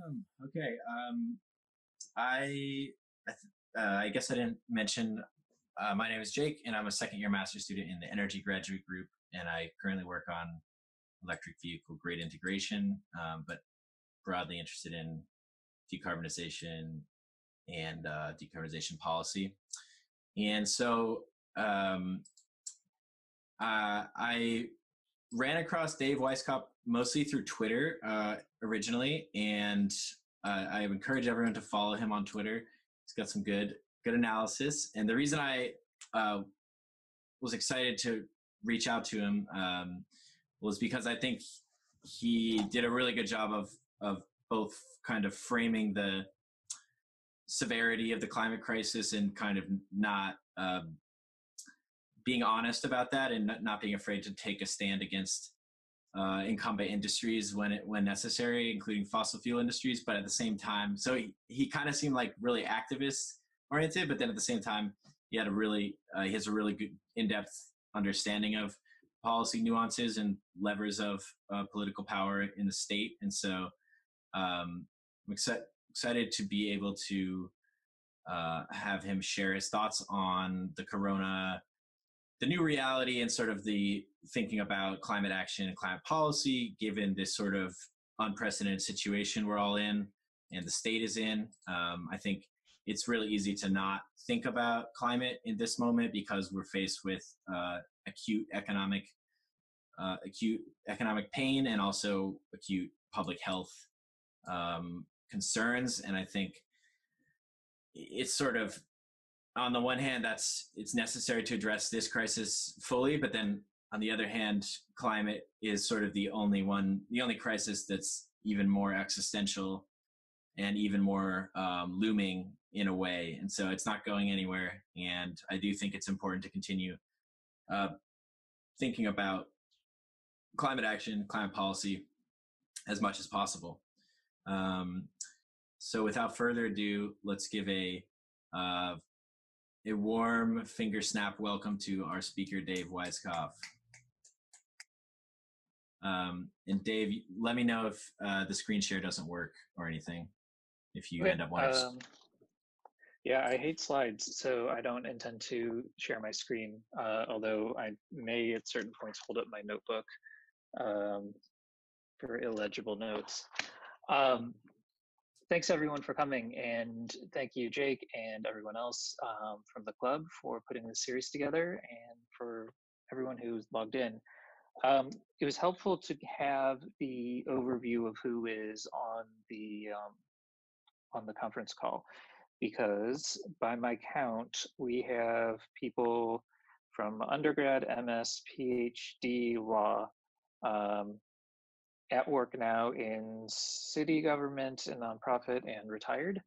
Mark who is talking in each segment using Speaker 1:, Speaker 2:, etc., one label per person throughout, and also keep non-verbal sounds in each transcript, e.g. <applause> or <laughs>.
Speaker 1: Awesome. Okay. Um, I uh, I guess I didn't mention. Uh, my name is Jake, and I'm a second year master student in the Energy Graduate Group, and I currently work on electric vehicle grid integration, um, but broadly interested in decarbonization and uh, decarbonization policy. And so um, uh, I ran across Dave Weiskopf mostly through Twitter uh, originally, and uh, I encourage everyone to follow him on Twitter. He's got some good good analysis, and the reason I uh, was excited to reach out to him um, was because I think he did a really good job of of both kind of framing the severity of the climate crisis and kind of not um, being honest about that and not being afraid to take a stand against uh, incumbent industries when it when necessary, including fossil fuel industries. But at the same time, so he, he kind of seemed like really activist oriented, but then at the same time, he had a really uh, he has a really good in depth understanding of policy nuances and levers of uh, political power in the state. And so um, I'm excited excited to be able to uh, have him share his thoughts on the corona the new reality and sort of the thinking about climate action and climate policy, given this sort of unprecedented situation we're all in and the state is in. Um, I think it's really easy to not think about climate in this moment because we're faced with uh, acute economic uh, acute economic pain and also acute public health um, concerns. And I think it's sort of on the one hand, that's it's necessary to address this crisis fully, but then on the other hand, climate is sort of the only one, the only crisis that's even more existential and even more um, looming in a way. And so it's not going anywhere. And I do think it's important to continue uh, thinking about climate action, climate policy as much as possible. Um, so without further ado, let's give a uh, a warm finger snap welcome to our speaker, Dave Weiskopf. Um, and Dave, let me know if uh, the screen share doesn't work or anything, if you end up wanting um,
Speaker 2: Yeah, I hate slides, so I don't intend to share my screen, uh, although I may at certain points hold up my notebook um, for illegible notes. Thanks everyone for coming and thank you jake and everyone else um, from the club for putting this series together and for everyone who's logged in. Um, it was helpful to have the overview of who is on the um, on the conference call because by my count we have people from undergrad ms phd law um, at work now in city government and nonprofit and retired,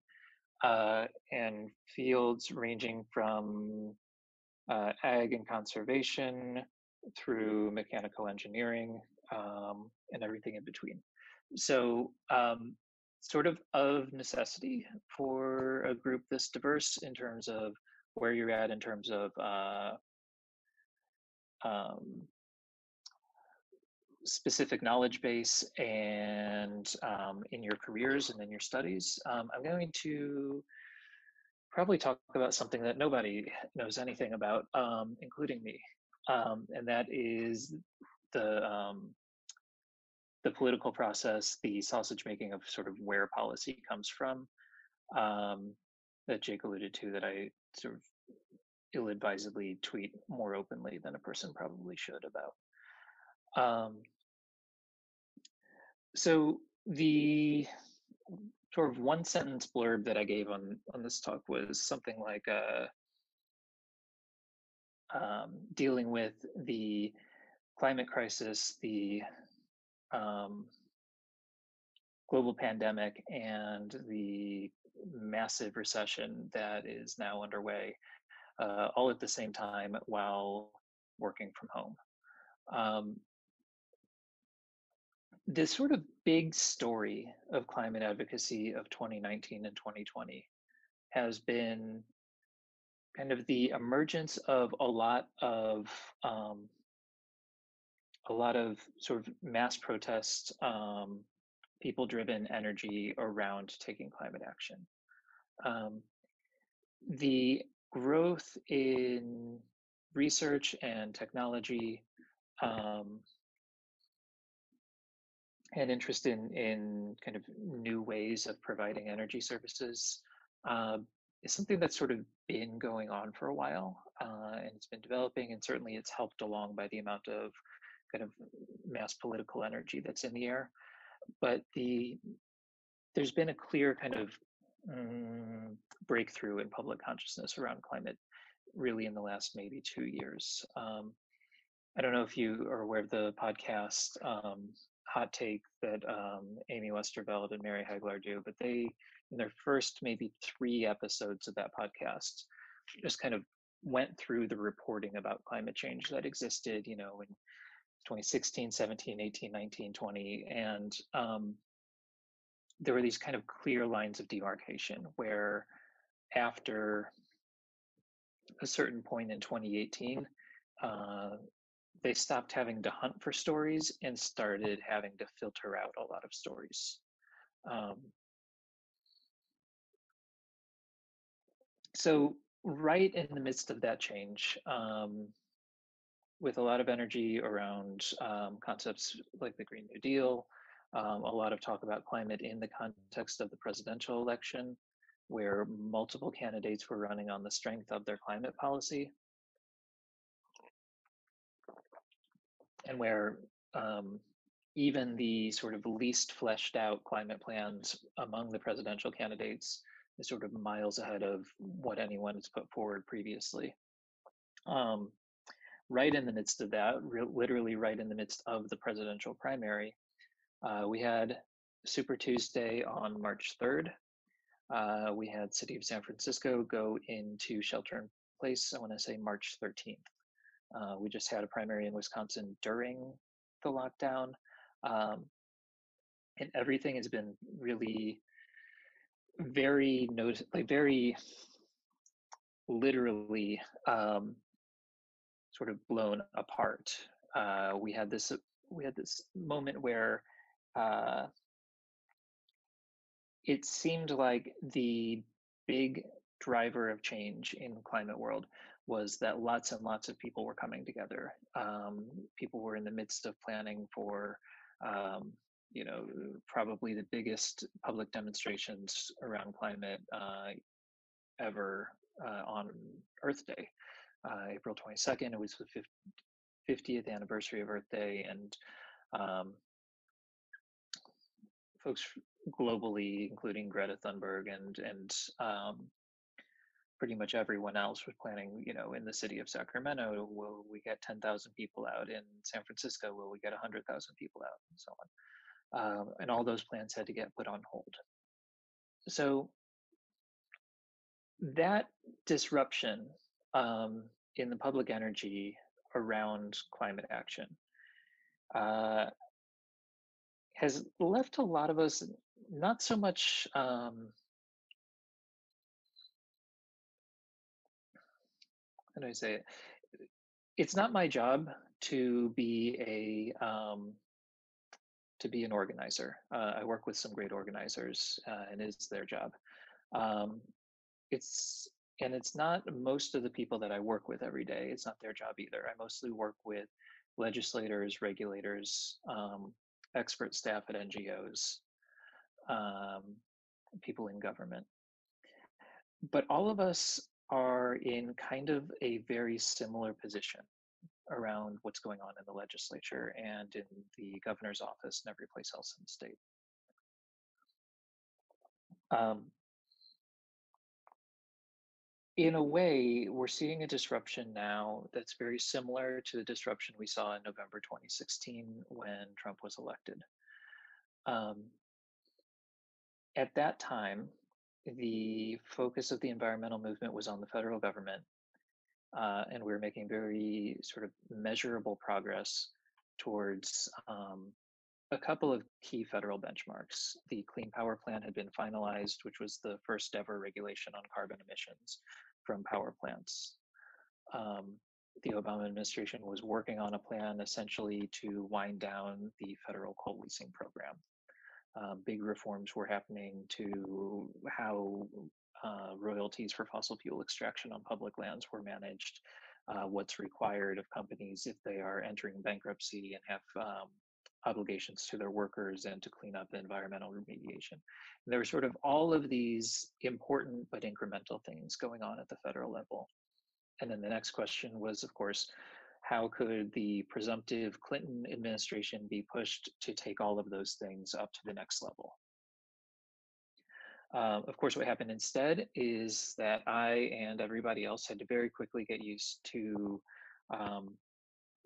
Speaker 2: uh, and fields ranging from uh, ag and conservation through mechanical engineering um, and everything in between. So, um, sort of of necessity for a group this diverse in terms of where you're at in terms of uh, um, specific knowledge base and um, in your careers and in your studies, um, I'm going to probably talk about something that nobody knows anything about, um, including me, um, and that is the um, the political process, the sausage making of sort of where policy comes from, um, that Jake alluded to, that I sort of ill-advisedly tweet more openly than a person probably should about. Um, so the sort of one sentence blurb that I gave on on this talk was something like uh, um, dealing with the climate crisis, the um, global pandemic, and the massive recession that is now underway, uh, all at the same time while working from home. Um, this sort of big story of climate advocacy of 2019 and 2020 has been kind of the emergence of a lot of um, a lot of sort of mass protests um, people driven energy around taking climate action. Um, the growth in research and technology um, and interest in, in kind of new ways of providing energy services uh, is something that's sort of been going on for a while uh, and it's been developing and certainly it's helped along by the amount of kind of mass political energy that's in the air. But the there's been a clear kind of um, breakthrough in public consciousness around climate really in the last maybe two years. Um, i don't know if you are aware of the podcast um, hot take that um, amy westervelt and mary heglar do but they in their first maybe three episodes of that podcast just kind of went through the reporting about climate change that existed you know in 2016 17 18 19 20 and um, there were these kind of clear lines of demarcation where after a certain point in 2018 uh, they stopped having to hunt for stories and started having to filter out a lot of stories. Um, so right in the midst of that change um, with a lot of energy around um, concepts like the green new deal um, a lot of talk about climate in the context of the presidential election where multiple candidates were running on the strength of their climate policy and where um, even the sort of least fleshed out climate plans among the presidential candidates is sort of miles ahead of what anyone has put forward previously. Um, right in the midst of that, literally right in the midst of the presidential primary, uh, we had Super Tuesday on March 3rd. Uh, we had City of San Francisco go into shelter in place, I want to say March 13th. Uh, we just had a primary in Wisconsin during the lockdown. Um, and everything has been really very notice like very literally um, sort of blown apart. Uh, we had this we had this moment where uh, it seemed like the big driver of change in climate world was that lots and lots of people were coming together. Um, people were in the midst of planning for um, you know, probably the biggest public demonstrations around climate uh, ever uh, on Earth Day. Uh, April 22nd, it was the 50th anniversary of Earth Day, and um, folks globally, including Greta Thunberg and and um, pretty much everyone else was planning, you know, in the city of Sacramento, will we get 10,000 people out? In San Francisco, will we get 100,000 people out? And so on um, and all those plans had to get put on hold. So that disruption um, in the public energy around climate action uh, has left a lot of us not so much um, how do I say it? It's not my job to be a um, to be an organizer. Uh, I work with some great organizers, uh, and it's their job. Um, it's and it's not most of the people that I work with every day. It's not their job either. I mostly work with legislators, regulators, um, expert staff at NGOs, um, people in government. But all of us are in kind of a very similar position around what's going on in the legislature and in the governor's office and every place else in the state. Um, in a way, we're seeing a disruption now that's very similar to the disruption we saw in November 2016 when Trump was elected. Um, at that time, the focus of the environmental movement was on the federal government uh, and we are making very sort of measurable progress towards um, a couple of key federal benchmarks. The Clean Power Plan had been finalized, which was the first ever regulation on carbon emissions from power plants. Um, the Obama administration was working on a plan essentially to wind down the federal coal leasing program. Uh, big reforms were happening to how uh, royalties for fossil fuel extraction on public lands were managed, uh, what's required of companies if they are entering bankruptcy and have um, obligations to their workers and to clean up the environmental remediation. And there were sort of all of these important but incremental things going on at the federal level. And then the next question was, of course, how could the presumptive Clinton administration be pushed to take all of those things up to the next level? Um, of course, what happened instead is that I and everybody else had to very quickly get used to um,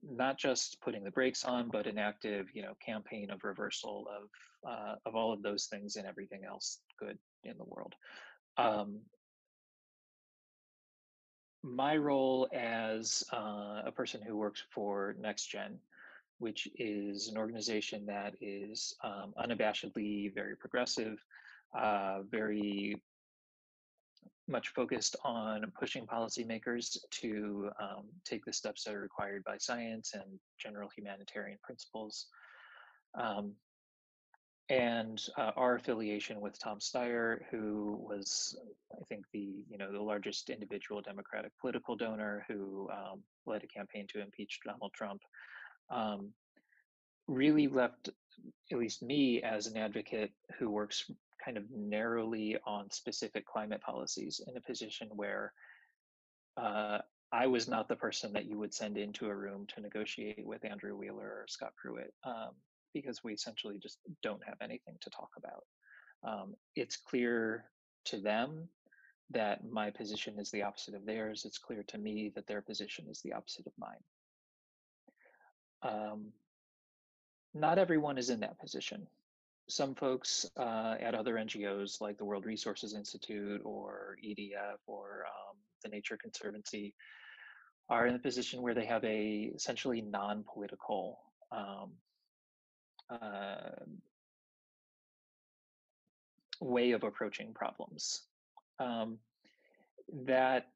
Speaker 2: not just putting the brakes on, but an active, you know, campaign of reversal of uh, of all of those things and everything else good in the world. Um, my role as uh, a person who works for NextGen, which is an organization that is um, unabashedly very progressive, uh, very much focused on pushing policymakers to um, take the steps that are required by science and general humanitarian principles. Um, and uh, our affiliation with Tom Steyer, who was, I think, the you know the largest individual Democratic political donor who um, led a campaign to impeach Donald Trump, um, really left at least me as an advocate who works kind of narrowly on specific climate policies in a position where uh, I was not the person that you would send into a room to negotiate with Andrew Wheeler or Scott Pruitt. Um, because we essentially just don't have anything to talk about. Um, it's clear to them that my position is the opposite of theirs. It's clear to me that their position is the opposite of mine. Um, not everyone is in that position. Some folks uh, at other NGOs like the World Resources Institute or EDF or um, the Nature Conservancy are in a position where they have a essentially non-political um, uh, way of approaching problems. Um, that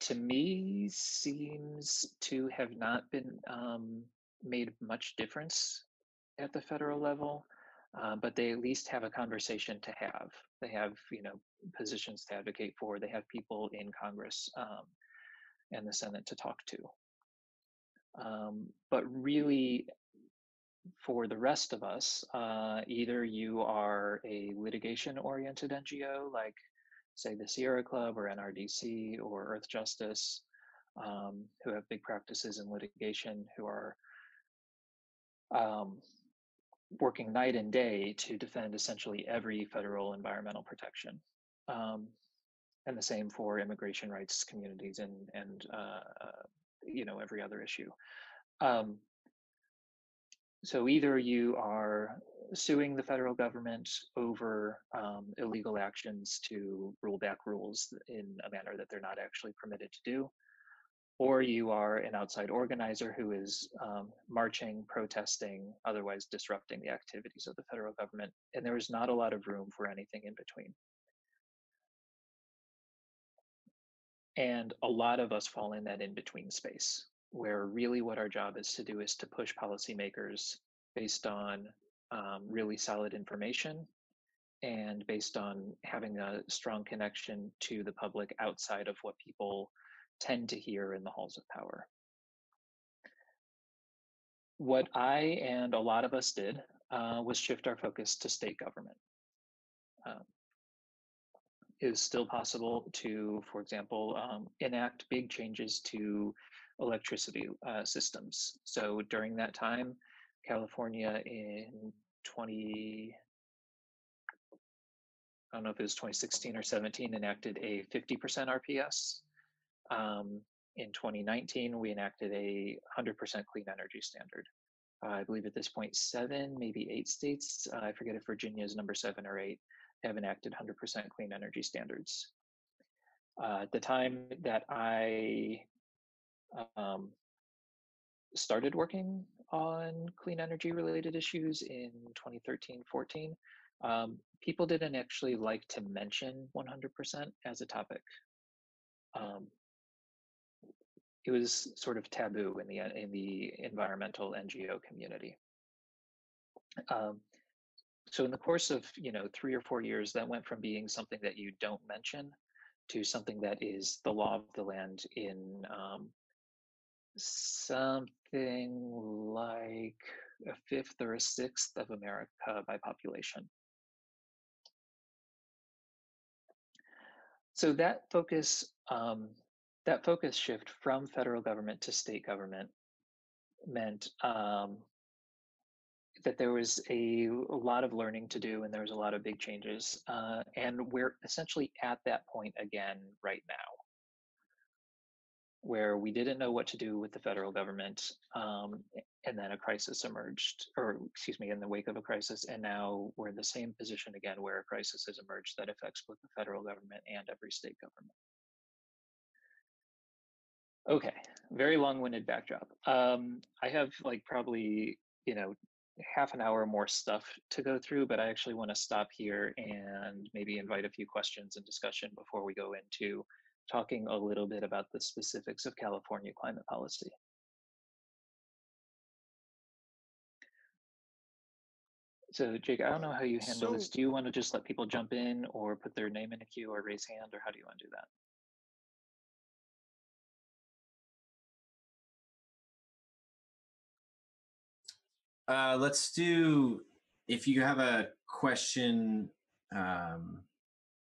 Speaker 2: to me seems to have not been um, made much difference at the federal level, uh, but they at least have a conversation to have. They have, you know, positions to advocate for. They have people in Congress um, and the Senate to talk to. Um, but really, for the rest of us, uh, either you are a litigation oriented NGO like, say, the Sierra Club or NRDC or Earthjustice, um, who have big practices in litigation, who are um, working night and day to defend essentially every federal environmental protection. Um, and the same for immigration rights communities and, and uh, you know every other issue. Um, so either you are suing the federal government over um, illegal actions to roll back rules in a manner that they're not actually permitted to do, or you are an outside organizer who is um, marching, protesting, otherwise disrupting the activities of the federal government, and there is not a lot of room for anything in between. And a lot of us fall in that in between space where really what our job is to do is to push policymakers based on um, really solid information and based on having a strong connection to the public outside of what people tend to hear in the halls of power. What I and a lot of us did uh, was shift our focus to state government. Um, is still possible to, for example, um, enact big changes to electricity uh, systems. So during that time, California in 20, I don't know if it was 2016 or 17, enacted a 50% RPS. Um, in 2019, we enacted a 100% clean energy standard. Uh, I believe at this point, seven, maybe eight states, uh, I forget if Virginia is number seven or eight, have enacted 100% clean energy standards. Uh, at the time that I um, started working on clean energy related issues in 2013 14 um, people didn't actually like to mention 100% as a topic um, it was sort of taboo in the in the environmental ngo community Um, so in the course of you know three or four years, that went from being something that you don't mention to something that is the law of the land in um, something like a fifth or a sixth of America by population. So that focus, um, that focus shift from federal government to state government meant um, that there was a, a, lot of learning to do and there was a lot of big changes. Uh, and we're essentially at that point again right now, where we didn't know what to do with the federal government. Um, and then a crisis emerged, or excuse me, in the wake of a crisis. And now we're in the same position again where a crisis has emerged that affects both the federal government and every state government. Okay, very long-winded backdrop. Um, I have like probably, you know, half an hour more stuff to go through, but I actually want to stop here and maybe invite a few questions and discussion before we go into talking a little bit about the specifics of California climate policy. So Jake, I don't know how you handle so, this. Do you want to just let people jump in or put their name in a queue or raise hand or how do you want to do that?
Speaker 1: Uh, let's do. If you have a question, um,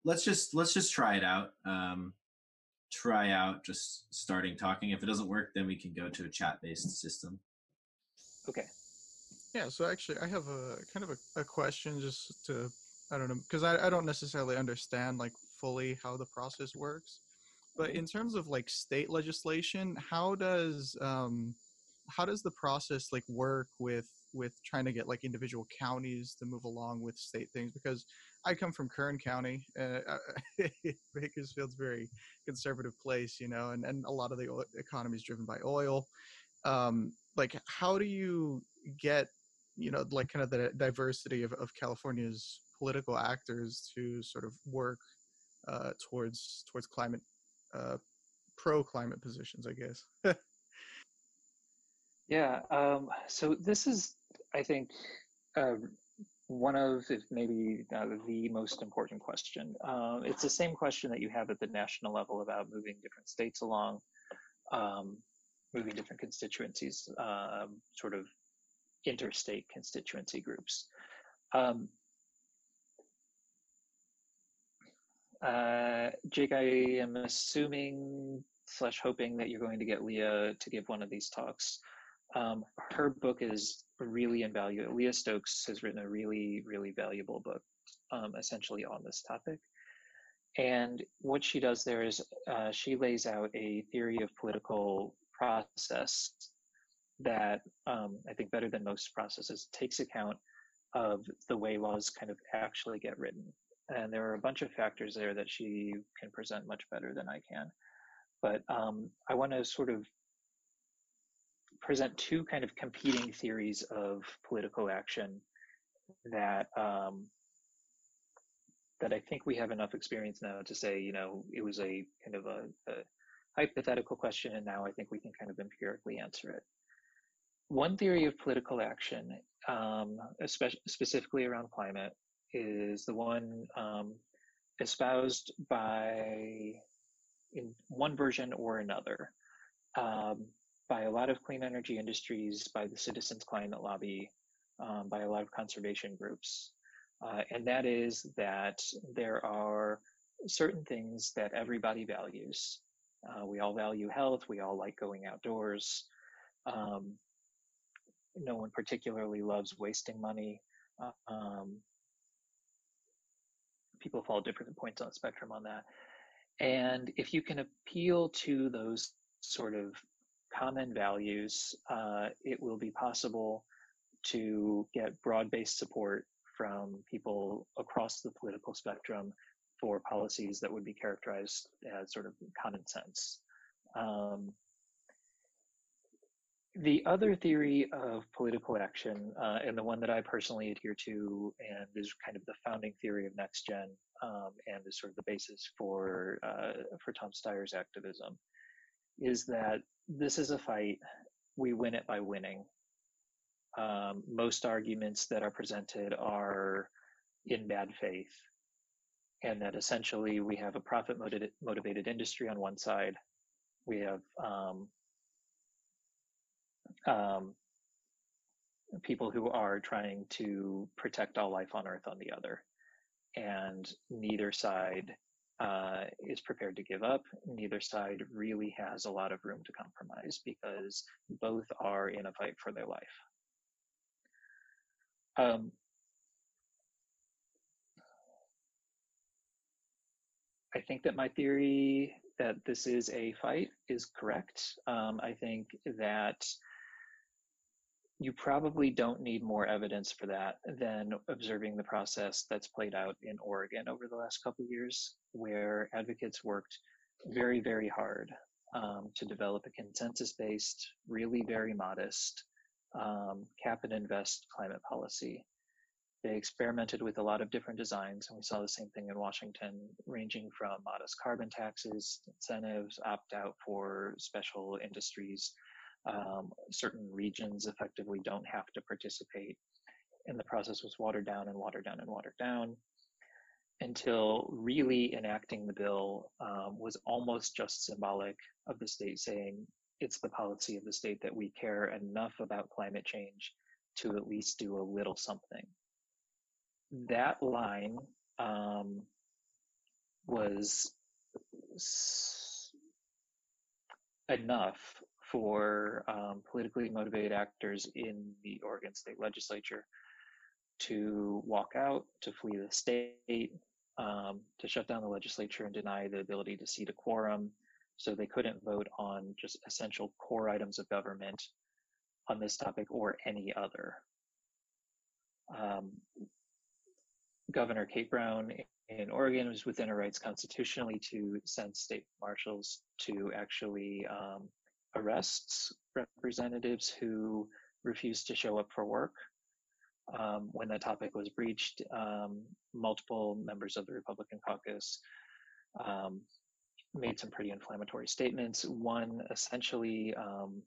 Speaker 1: let's just let's just try it out. Um, try out just starting talking. If it doesn't work, then we can go to a chat-based system.
Speaker 2: Okay.
Speaker 3: Yeah. So actually, I have a kind of a, a question just to I don't know because I, I don't necessarily understand like fully how the process works, but in terms of like state legislation, how does um, how does the process like work with with trying to get like individual counties to move along with state things because I come from Kern County. Uh, <laughs> Bakersfield's very conservative place, you know, and, and a lot of the economy is driven by oil. Um, like, how do you get, you know, like kind of the diversity of, of California's political actors to sort of work uh, towards towards climate uh, pro climate positions, I guess. <laughs>
Speaker 2: yeah. Um, so this is I think uh, one of, if maybe uh, the most important question. Uh, it's the same question that you have at the national level about moving different states along, um, moving different constituencies, um, sort of interstate constituency groups. Um, uh, Jake, I am assuming slash hoping that you're going to get Leah to give one of these talks. Um, her book is really invaluable. Leah Stokes has written a really, really valuable book, um, essentially on this topic. And what she does there is uh, she lays out a theory of political process that um, I think better than most processes takes account of the way laws kind of actually get written. And there are a bunch of factors there that she can present much better than I can. But um, I want to sort of present two kind of competing theories of political action that um, that I think we have enough experience now to say, you know, it was a kind of a, a hypothetical question, and now I think we can kind of empirically answer it. One theory of political action, um, especially specifically around climate, is the one um, espoused by in one version or another. Um, by a lot of clean energy industries, by the Citizens Climate Lobby, um, by a lot of conservation groups. Uh, and that is that there are certain things that everybody values. Uh, we all value health, we all like going outdoors. Um, no one particularly loves wasting money. Um, people fall different points on the spectrum on that. And if you can appeal to those sort of common values, uh, it will be possible to get broad-based support from people across the political spectrum for policies that would be characterized as sort of common sense. Um, the other theory of political action, uh, and the one that I personally adhere to, and is kind of the founding theory of NextGen, um, and is sort of the basis for uh, for Tom Steyer's activism, is that this is a fight. We win it by winning. um, most arguments that are presented are in bad faith, and that essentially we have a profit motivated, industry on one side, we have um, um, people who are trying to protect all life on Earth on the other, and neither side uh, is prepared to give up. Neither side really has a lot of room to compromise because both are in a fight for their life. Um, I think that my theory that this is a fight is correct. Um, I think that you probably don't need more evidence for that than observing the process that's played out in Oregon over the last couple of years, where advocates worked very, very hard um, to develop a consensus based, really very modest um, cap and invest climate policy. They experimented with a lot of different designs, and we saw the same thing in Washington, ranging from modest carbon taxes, incentives, opt out for special industries, um, certain regions effectively don't have to participate. And the process was watered down and watered down and watered down until really enacting the bill um, was almost just symbolic of the state saying it's the policy of the state that we care enough about climate change to at least do a little something. That line um, was enough for um, politically motivated actors in the Oregon state legislature to walk out, to flee the state, um, to shut down the legislature and deny the ability to seat a quorum. So they couldn't vote on just essential core items of government on this topic or any other. Um, Governor Kate Brown in Oregon was within her rights constitutionally to send state marshals to actually um, arrests representatives who refused to show up for work. Um, when that topic was breached, um, multiple members of the Republican caucus um, made some pretty inflammatory statements. One essentially, um,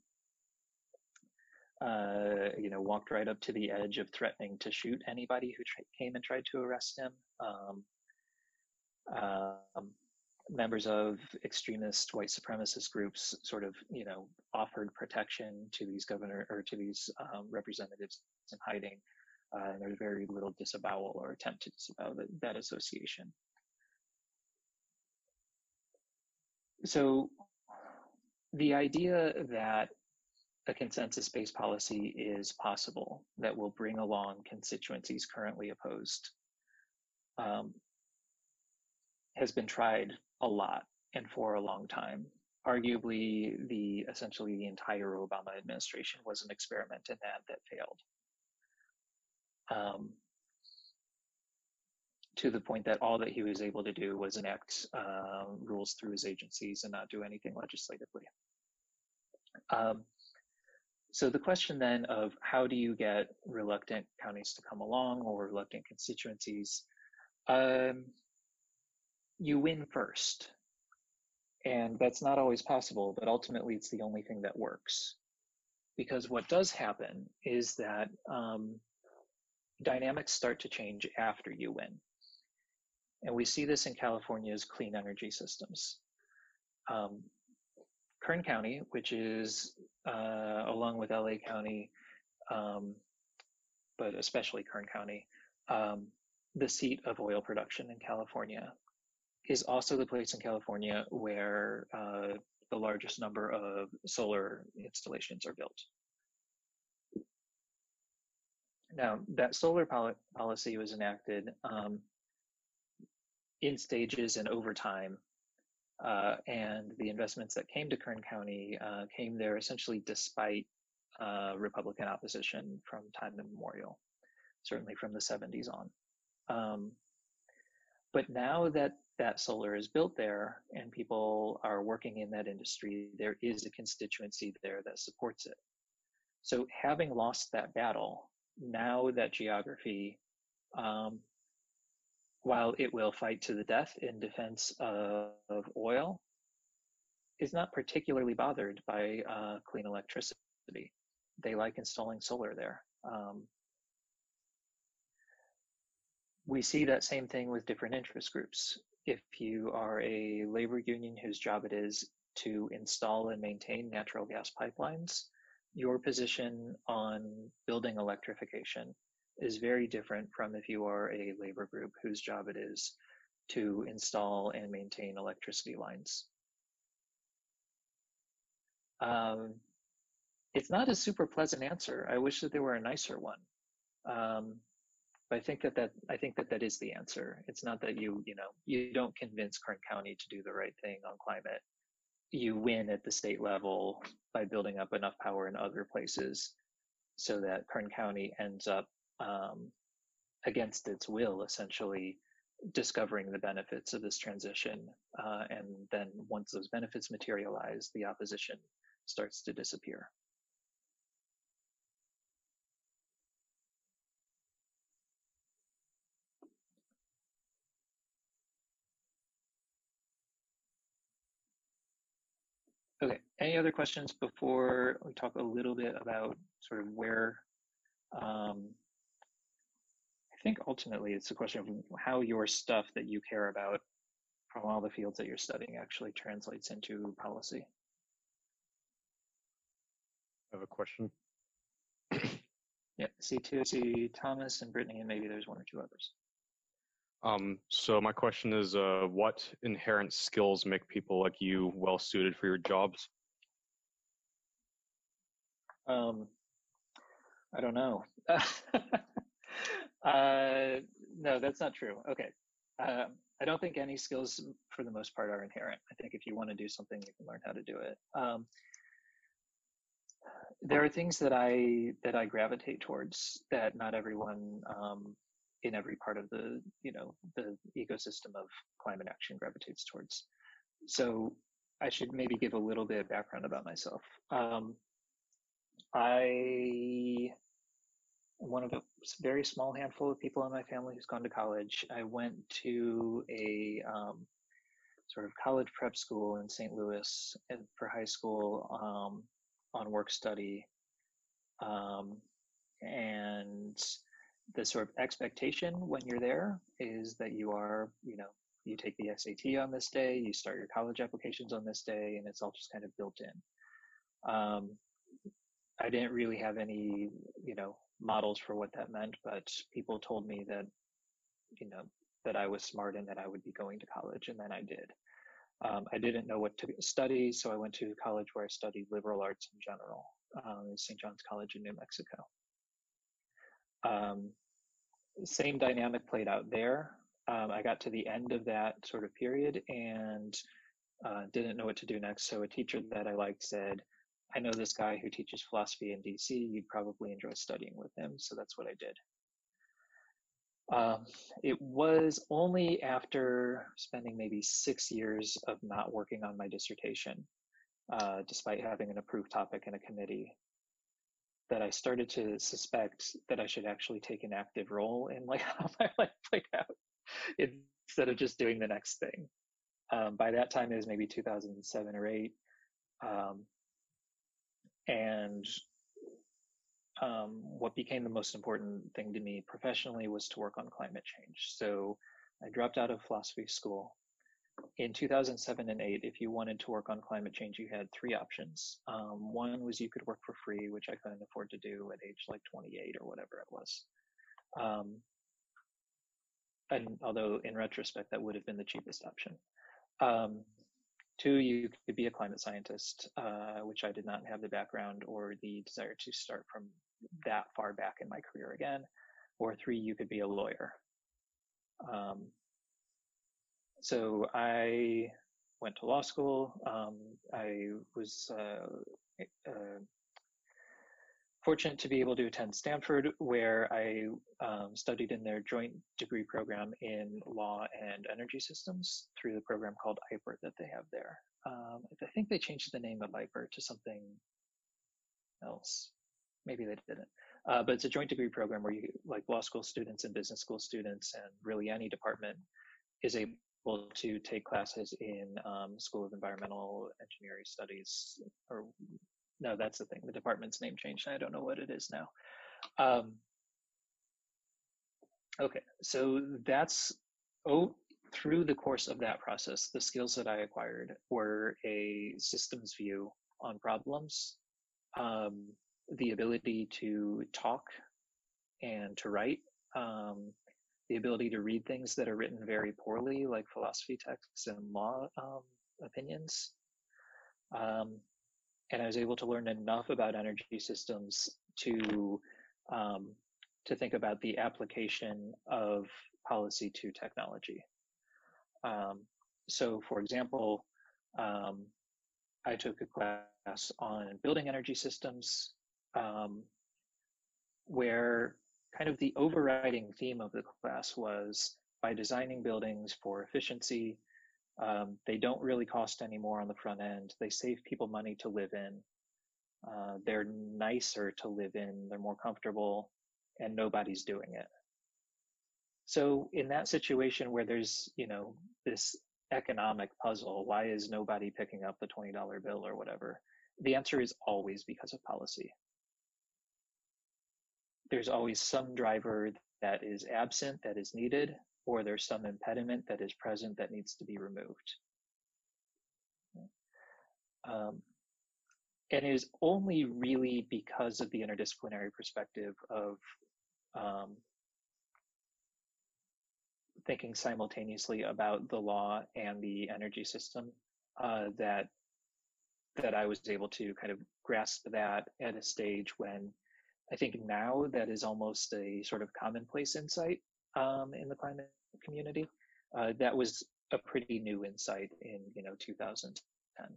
Speaker 2: uh, you know, walked right up to the edge of threatening to shoot anybody who came and tried to arrest him. Um, um, members of extremist white supremacist groups sort of, you know, offered protection to these governor or to these um, representatives in hiding. Uh, and there's very little disavowal or attempt to disavow that, that association. So the idea that a consensus-based policy is possible that will bring along constituencies currently opposed um, has been tried a lot and for a long time. Arguably, the essentially the entire Obama administration was an experiment in that that failed. Um, to the point that all that he was able to do was enact uh, rules through his agencies and not do anything legislatively. Um, so the question then of how do you get reluctant counties to come along or reluctant constituencies? Um, you win first. And that's not always possible, but ultimately it's the only thing that works. Because what does happen is that um, dynamics start to change after you win. And we see this in California's clean energy systems. Um, Kern County, which is uh, along with LA County, um, but especially Kern County, um, the seat of oil production in California is also the place in California where uh, the largest number of solar installations are built. Now, that solar pol policy was enacted um, in stages and over time. Uh, and the investments that came to Kern County uh, came there essentially despite uh, Republican opposition from time immemorial, certainly from the 70s on. Um, but now that that solar is built there and people are working in that industry, there is a constituency there that supports it. So having lost that battle, now that geography, um, while it will fight to the death in defense of, of oil, is not particularly bothered by uh, clean electricity. They like installing solar there. Um, we see that same thing with different interest groups. If you are a labor union whose job it is to install and maintain natural gas pipelines, your position on building electrification is very different from if you are a labor group whose job it is to install and maintain electricity lines. Um, it's not a super pleasant answer. I wish that there were a nicer one. Um, but I think that that I think that that is the answer. It's not that you you know you don't convince Kern County to do the right thing on climate. You win at the state level by building up enough power in other places, so that Kern County ends up um, against its will, essentially discovering the benefits of this transition. Uh, and then once those benefits materialize, the opposition starts to disappear. Okay, any other questions before we talk a little bit about sort of where, um, I think ultimately it's a question of how your stuff that you care about from all the fields that you're studying actually translates into policy.
Speaker 4: I have a question.
Speaker 2: Yeah, C2, see Thomas and Brittany, and maybe there's one or two others.
Speaker 4: Um, so my question is, uh, what inherent skills make people like you well suited for your jobs?
Speaker 2: Um, I don't know. <laughs> uh, no, that's not true. Okay. Uh, I don't think any skills, for the most part, are inherent. I think if you want to do something, you can learn how to do it. Um, there are things that I that I gravitate towards that not everyone um, in every part of the you know the ecosystem of climate action gravitates towards. So I should maybe give a little bit of background about myself. Um, I am one of a very small handful of people in my family who's gone to college. I went to a um, sort of college prep school in St. Louis for high school um, on work study. Um, and the sort of expectation when you're there is that you are, you know, you take the SAT on this day, you start your college applications on this day, and it's all just kind of built in. Um, I didn't really have any, you know, models for what that meant, but people told me that, you know, that I was smart and that I would be going to college, and then I did. Um, I didn't know what to study, so I went to college where I studied liberal arts in general, um, St. John's College in New Mexico. Um, same dynamic played out there. Um, I got to the end of that sort of period and uh, didn't know what to do next. So a teacher that I liked said, I know this guy who teaches philosophy in DC. You'd probably enjoy studying with him. So that's what I did. Um, it was only after spending maybe six years of not working on my dissertation, uh, despite having an approved topic in a committee, that I started to suspect that I should actually take an active role in <laughs> like how my life played out instead of just doing the next thing. Um, by that time, it was maybe 2007 or eight. Um, and um, what became the most important thing to me professionally was to work on climate change. So I dropped out of philosophy school in 2007 and 8, if you wanted to work on climate change, you had three options. Um, one was you could work for free, which I couldn't afford to do at age like 28 or whatever it was. Um, and although in retrospect, that would have been the cheapest option. Um, two, you could be a climate scientist, uh, which I did not have the background or the desire to start from that far back in my career again. Or three, you could be a lawyer. Um, so I went to law school. Um, I was uh, uh, fortunate to be able to attend Stanford, where I um, studied in their joint degree program in law and energy systems through the program called IPER that they have there. Um, I think they changed the name of IPER to something else. Maybe they didn't. Uh, but it's a joint degree program where you, like law school students and business school students, and really any department is able to take classes in um, School of Environmental Engineering Studies, or no, that's the thing. The department's name changed. I don't know what it is now. Um, okay, so that's oh through the course of that process, the skills that I acquired were a systems view on problems, um, the ability to talk and to write, um, the ability to read things that are written very poorly, like philosophy texts and law um, opinions. And I was able to learn enough about energy systems to um, to think about the application of policy to technology. Um, so, for example, um, I took a class on building energy systems um, where kind of the overriding theme of the class was by designing buildings for efficiency, um, they don't really cost any more on the front end. They save people money to live in. Uh, they're nicer to live in. They're more comfortable, and nobody's doing it. So in that situation where there's, you know, this economic puzzle, why is nobody picking up the $20 bill or whatever? The answer is always because of policy. There's always some driver that is absent that is needed, or there's some impediment that is present that needs to be removed. Um, and it is only really because of the interdisciplinary perspective of um, thinking simultaneously about the law and the energy system uh, that that I was able to kind of grasp that at a stage when I think now that is almost a sort of commonplace insight um, in the climate community. Uh, that was a pretty new insight in you know 2010.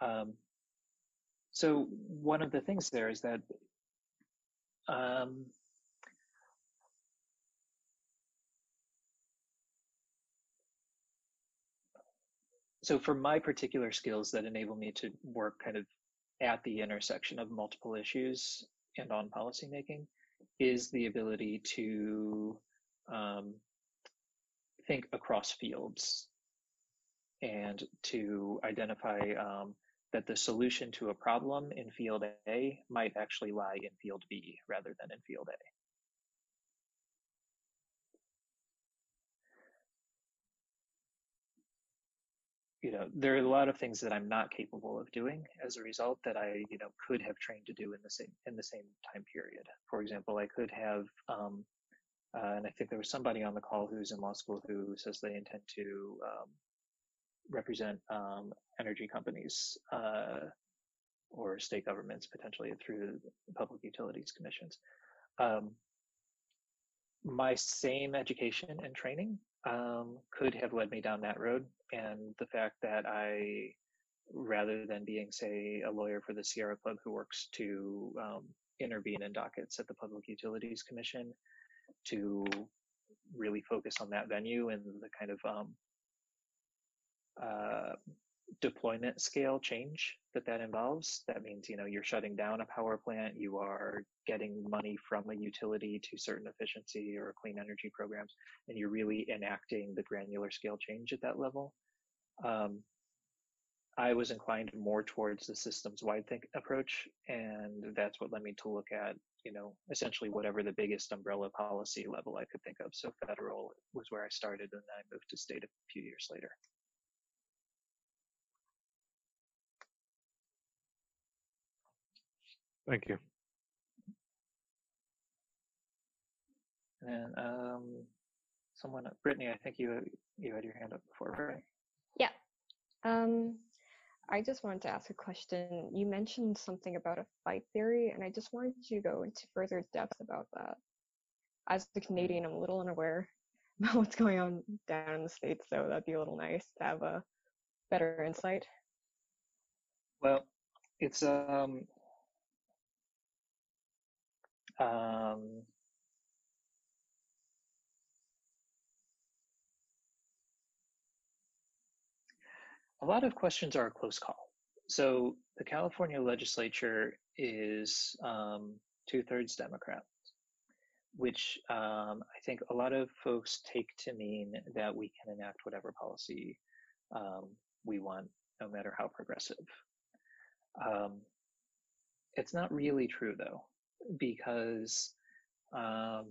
Speaker 2: Um, so one of the things there is that um, so for my particular skills that enable me to work kind of at the intersection of multiple issues and on policymaking is the ability to um, think across fields and to identify um, that the solution to a problem in field A might actually lie in field B rather than in field A. you know, there are a lot of things that I'm not capable of doing as a result that I, you know, could have trained to do in the same in the same time period. For example, I could have, um, uh, and I think there was somebody on the call who's in law school who says they intend to um, represent um, energy companies uh, or state governments potentially through public utilities commissions. Um, my same education and training um, could have led me down that road. And the fact that I, rather than being, say, a lawyer for the Sierra Club who works to um, intervene in dockets at the Public Utilities Commission, to really focus on that venue and the kind of um, uh, deployment scale change that that involves. That means, you know, you're shutting down a power plant, you are getting money from a utility to certain efficiency or clean energy programs, and you're really enacting the granular scale change at that level. Um, I was inclined more towards the systems wide think approach, and that's what led me to look at, you know, essentially whatever the biggest umbrella policy level I could think of. So federal was where I started, and then I moved to state a few years later.
Speaker 4: Thank you.
Speaker 2: And um, someone, Brittany, I think you you had your hand up before, right?
Speaker 5: Yeah. Um, I just wanted to ask a question. You mentioned something about a fight theory, and I just wanted you to go into further depth about that. As a Canadian, I'm a little unaware <laughs> about what's going on down in the States, so that'd be a little nice to have a better insight.
Speaker 2: Well, it's um um, a lot of questions are a close call. So the California legislature is um, two thirds Democrat, which um, I think a lot of folks take to mean that we can enact whatever policy um, we want, no matter how progressive. Um, it's not really true, though because um,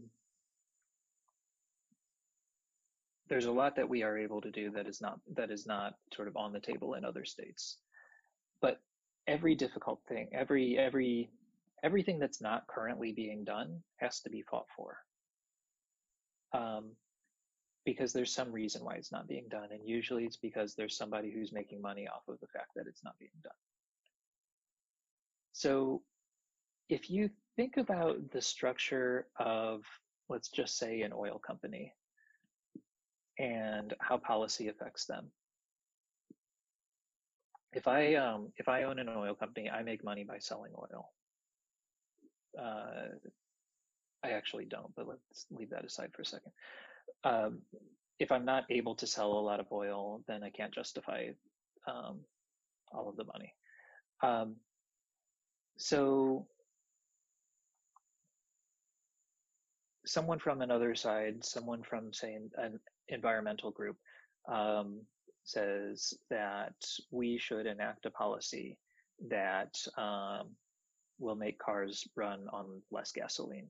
Speaker 2: there's a lot that we are able to do that is not that is not sort of on the table in other states. But every difficult thing, every every everything that's not currently being done has to be fought for. Um, because there's some reason why it's not being done. And usually it's because there's somebody who's making money off of the fact that it's not being done. So if you think about the structure of, let's just say, an oil company and how policy affects them. If I um, if I own an oil company, I make money by selling oil. Uh, I actually don't, but let's leave that aside for a second um, if I'm not able to sell a lot of oil, then I can't justify um, all of the money. Um, so someone from another side, someone from say an, an environmental group um, says that we should enact a policy that um, will make cars run on less gasoline,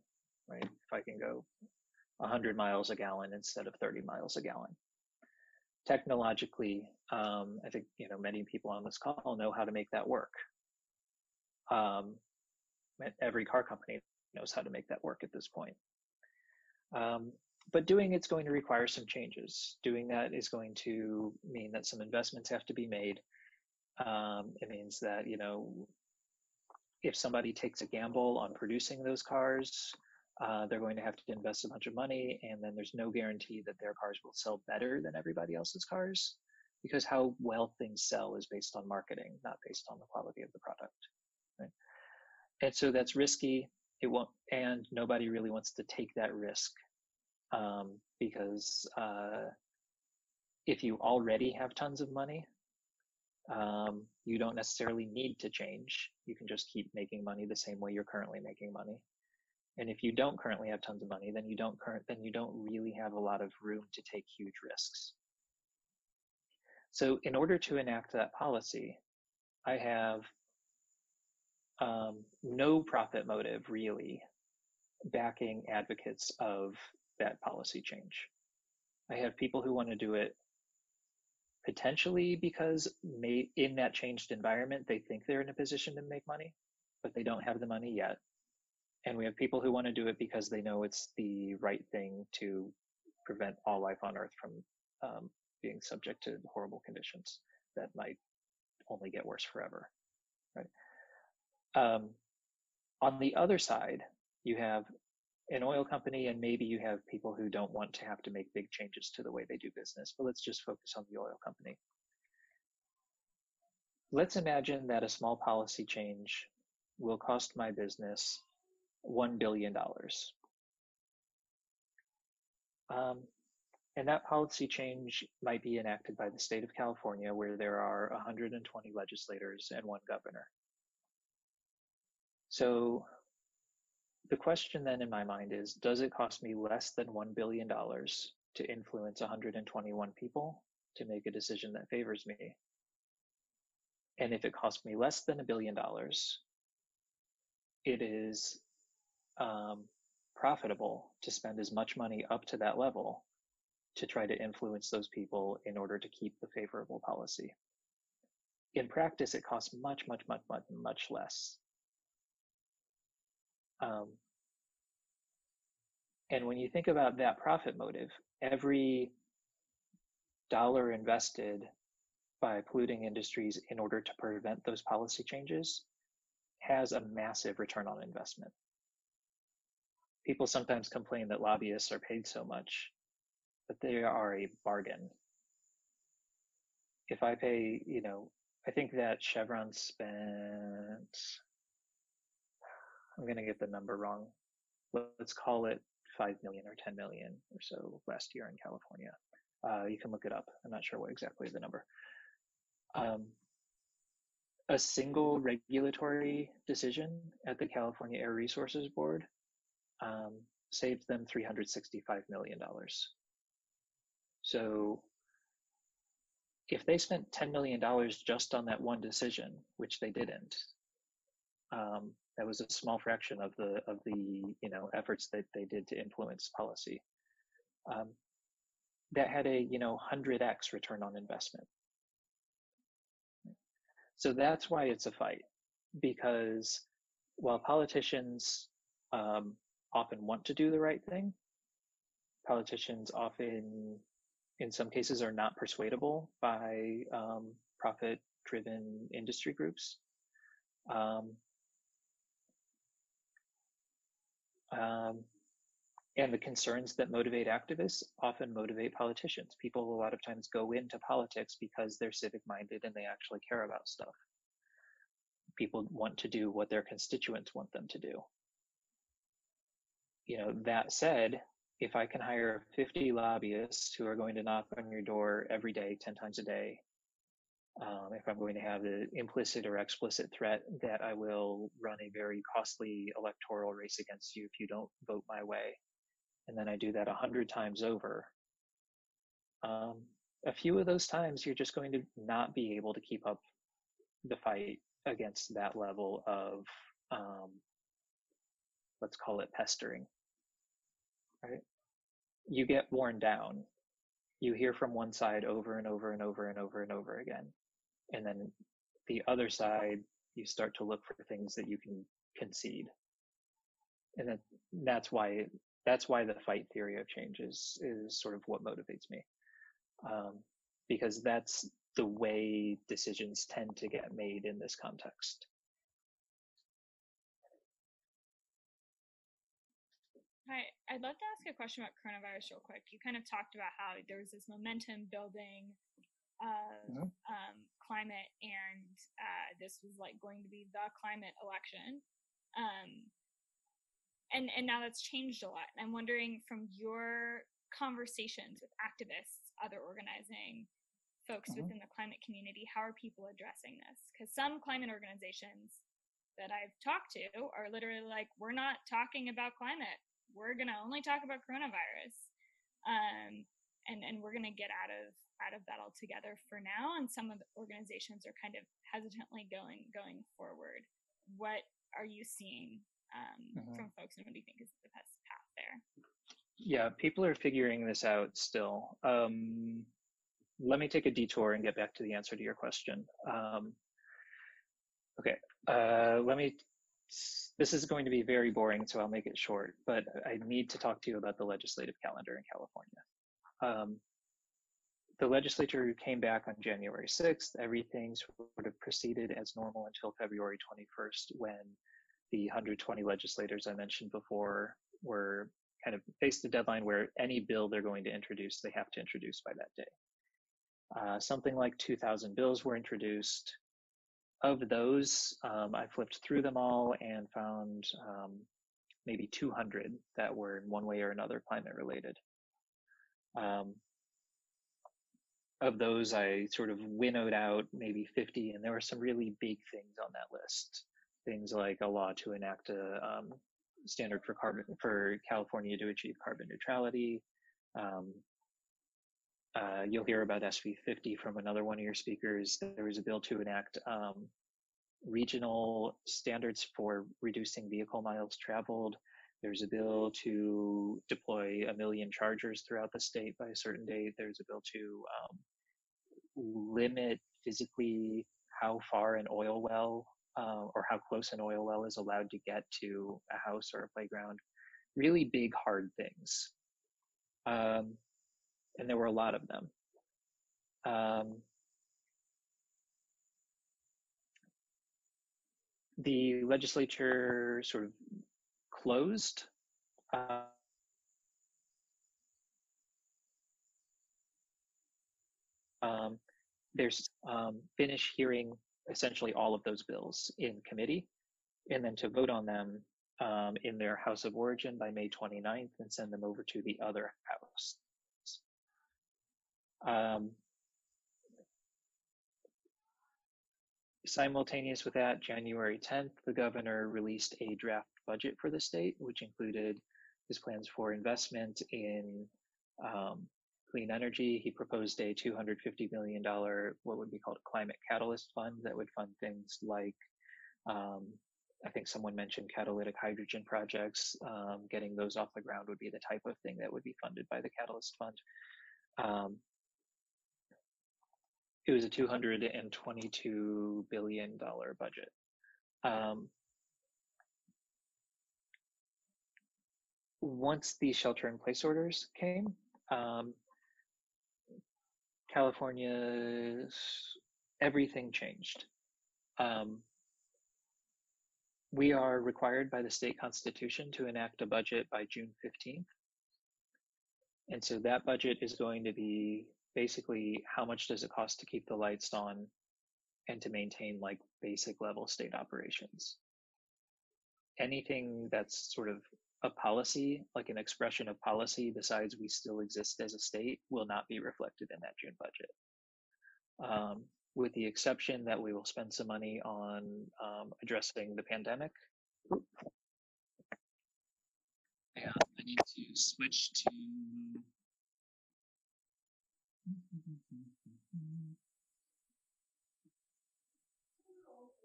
Speaker 2: right? If I can go 100 miles a gallon instead of 30 miles a gallon. Technologically, um, I think you know many people on this call know how to make that work. Um, every car company knows how to make that work at this point. Um, but doing it's going to require some changes. Doing that is going to mean that some investments have to be made. Um, it means that you know if somebody takes a gamble on producing those cars, uh, they're going to have to invest a bunch of money, and then there's no guarantee that their cars will sell better than everybody else's cars because how well things sell is based on marketing, not based on the quality of the product. Right? And so that's risky. It won't, and nobody really wants to take that risk um, because uh, if you already have tons of money, um, you don't necessarily need to change. You can just keep making money the same way you're currently making money. And if you don't currently have tons of money, then you don't current then you don't really have a lot of room to take huge risks. So in order to enact that policy, I have um, no profit motive really backing advocates of that policy change. I have people who want to do it potentially because may, in that changed environment, they think they're in a position to make money, but they don't have the money yet and we have people who want to do it because they know it's the right thing to prevent all life on earth from um, being subject to horrible conditions that might only get worse forever right um, on the other side you have an oil company and maybe you have people who don't want to have to make big changes to the way they do business but let's just focus on the oil company let's imagine that a small policy change will cost my business $1 billion. Um, and that policy change might be enacted by the state of California, where there are 120 legislators and one governor. So the question then in my mind is Does it cost me less than $1 billion to influence 121 people to make a decision that favors me? And if it costs me less than a billion dollars, it is um, profitable to spend as much money up to that level to try to influence those people in order to keep the favorable policy. In practice, it costs much, much, much, much, much less. Um, and when you think about that profit motive, every dollar invested by polluting industries in order to prevent those policy changes has a massive return on investment people sometimes complain that lobbyists are paid so much, but they are a bargain. If I pay, you know, I think that Chevron spent, I'm going to get the number wrong. Let's call it 5 million or 10 million or so last year in California. Uh, you can look it up. I'm not sure what exactly the number. Um, a single regulatory decision at the California Air Resources Board um, saved them $365 million. So if they spent $10 million just on that one decision, which they didn't, um, That was a small fraction of the of the you know efforts that they did to influence policy. Um, that had a you know 100x return on investment. So that's why it's a fight, because while politicians um, often want to do the right thing, politicians often, in some cases, are not persuadable by um, profit-driven industry groups. Um, um, and the concerns that motivate activists often motivate politicians. People a lot of times go into politics because they're civic minded and they actually care about stuff. People want to do what their constituents want them to do. You know, that said, if I can hire 50 lobbyists who are going to knock on your door every day, 10 times a day, um, if I'm going to have the implicit or explicit threat that I will run a very costly electoral race against you if you don't vote my way, and then I do that a hundred times over, um, a few of those times you're just going to not be able to keep up the fight against that level of, um, let's call it pestering, right? You get worn down. You hear from one side over and over and over and over and over again. And then the other side, you start to look for things that you can concede. And that, that's why that's why the fight theory of change is is sort of what motivates me um, because that's the way decisions tend to get made in this context
Speaker 6: Hi, I'd love to ask a question about coronavirus real quick. You kind of talked about how there was this momentum building of mm-hmm. um, climate, and uh, this was like going to be the climate election. Um, and and now that's changed a lot. And I'm wondering from your conversations with activists, other organizing folks mm-hmm. within the climate community, how are people addressing this? Because some climate organizations that I've talked to are literally like, we're not talking about climate. We're gonna only talk about coronavirus. Um, and and we're going to get out of out of that altogether for now and some of the organizations are kind of hesitantly going going forward what are you seeing um, mm-hmm. from folks, and what do you think is the best path there?
Speaker 2: Yeah, people are figuring this out still. Um, let me take a detour and get back to the answer to your question. Um, okay, uh, let me. This is going to be very boring, so I'll make it short. But I need to talk to you about the legislative calendar in California. Um, the legislature came back on January 6th. Everything sort of proceeded as normal until February 21st, when the 120 legislators I mentioned before were kind of faced a deadline where any bill they're going to introduce, they have to introduce by that day. Uh, something like 2,000 bills were introduced. Of those, um, I flipped through them all and found um, maybe 200 that were in one way or another climate related. Um, of those, I sort of winnowed out maybe 50, and there were some really big things on that list things like a law to enact a um, standard for carbon for California to achieve carbon neutrality. Um, uh, you'll hear about SB 50 from another one of your speakers. There was a bill to enact um, regional standards for reducing vehicle miles traveled. There's a bill to deploy a million chargers throughout the state by a certain date. There's a bill to um, limit physically how far an oil well uh, or how close an oil well is allowed to get to a house or a playground. Really big, hard things. Um, and there were a lot of them. Um, the legislature sort of closed. Uh, um, there's um, finish hearing essentially all of those bills in committee and then to vote on them um, in their house of origin by May 29th and send them over to the other house. Um, simultaneous with that, January 10th, the governor released a draft budget for the state, which included his plans for investment in um, clean energy. He proposed a $250 million, what would be called a climate catalyst fund that would fund things like um,
Speaker 7: I think someone mentioned catalytic hydrogen projects. Um, getting those off the ground would be the type of thing that would be funded by the Catalyst Fund. Um, it was a $222 billion budget. Once the shelter in place orders came, um, California's everything changed. Um, we are required by the state constitution to enact a budget by June 15th. And so that budget is going to be basically how much does it cost to keep the lights on and to maintain like basic level state operations. Anything that's sort of a policy, like an expression of policy, besides we still exist as a state, will not be reflected in that June budget. Um, with the exception that we will spend some money on um, addressing the pandemic. Yeah, I need to switch to. <laughs>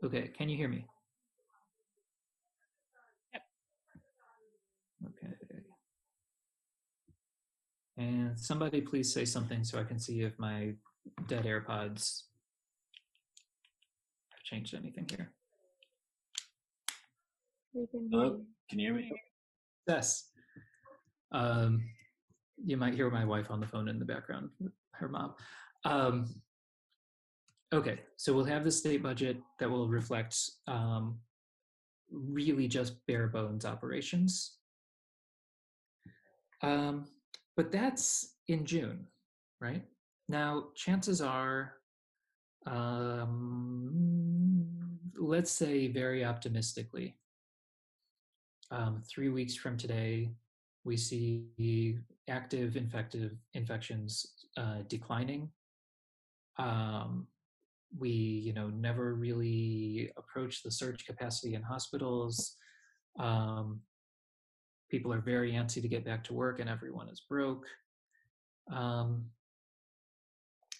Speaker 2: Okay, can you hear me? Okay. And somebody please say something so I can see if my dead AirPods have changed anything here.
Speaker 1: Hello, can you hear me?
Speaker 2: Yes. Um, you might hear my wife on the phone in the background, her mom. Um, okay, so we'll have the state budget that will reflect um, really just bare bones operations. Um, but that's in June, right? Now, chances are, um, let's say very optimistically, um, three weeks from today, we see active infective infections uh, declining. Um, we, you know, never really approach the surge capacity in hospitals. Um, people are very antsy to get back to work, and everyone is broke. Um,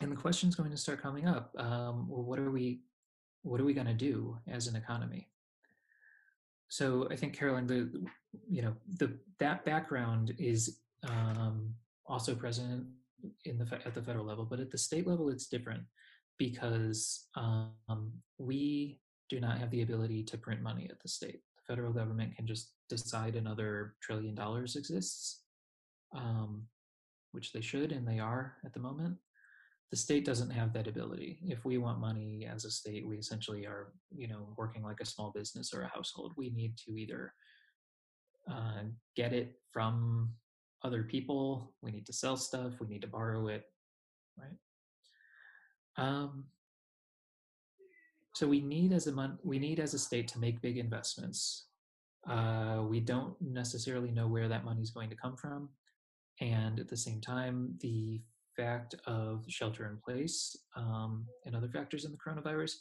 Speaker 2: and the question is going to start coming up. Um, well, what are we, what are we going to do as an economy? so I think Carolyn, the you know the that background is um, also present in the at the federal level, but at the state level it's different because um, we do not have the ability to print money at the state. Federal government can just decide another trillion dollars exists, um, which they should and they are at the moment the state doesn't have that ability. If we want money as a state, we essentially are, you know, working like a small business or a household. We need to either uh, get it from other people, we need to sell stuff, we need to borrow it, right? Um, so we need as a mon- we need as a state to make big investments. Uh, we don't necessarily know where that money is going to come from, and at the same time, the fact of shelter in place um, and other factors in the coronavirus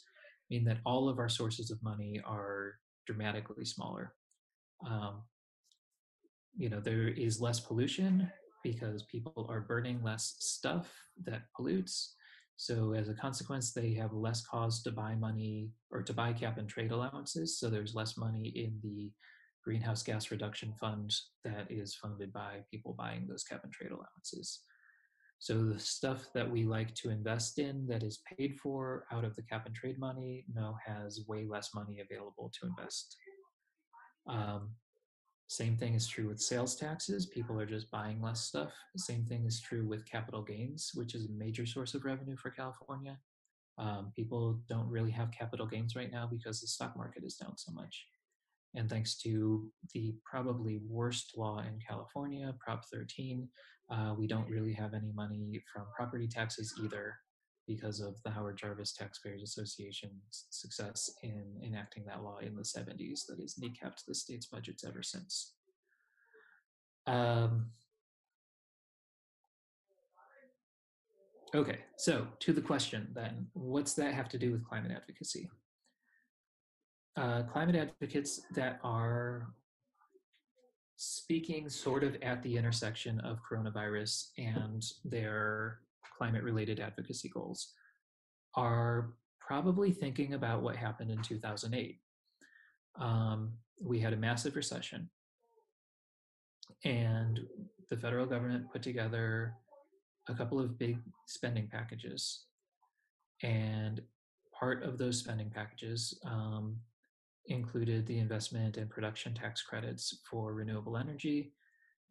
Speaker 2: mean that all of our sources of money are dramatically smaller. Um, you know, there is less pollution because people are burning less stuff that pollutes. So as a consequence, they have less cause to buy money or to buy cap and trade allowances. So there's less money in the greenhouse gas reduction fund that is funded by people buying those cap and trade allowances. So the stuff that we like to invest in that is paid for out of the cap and trade money now has way less money available to invest. Um, same thing is true with sales taxes. People are just buying less stuff. Same thing is true with capital gains, which is a major source of revenue for California. Um, people don't really have capital gains right now because the stock market is down so much. And thanks to the probably worst law in California, Prop 13, uh, we don't really have any money from property taxes either because of the Howard Jarvis Taxpayers Association's success in enacting that law in the 70s that has kneecapped the state's budgets ever since. Um, okay, so to the question then, what's that have to do with climate advocacy? Uh, climate advocates that are speaking sort of at the intersection of coronavirus and their climate related advocacy goals are probably thinking about what happened in 2008. um, we had a massive recession, and the federal government put together a couple of big spending packages. And part of those spending packages um, included the investment and production tax credits for renewable energy,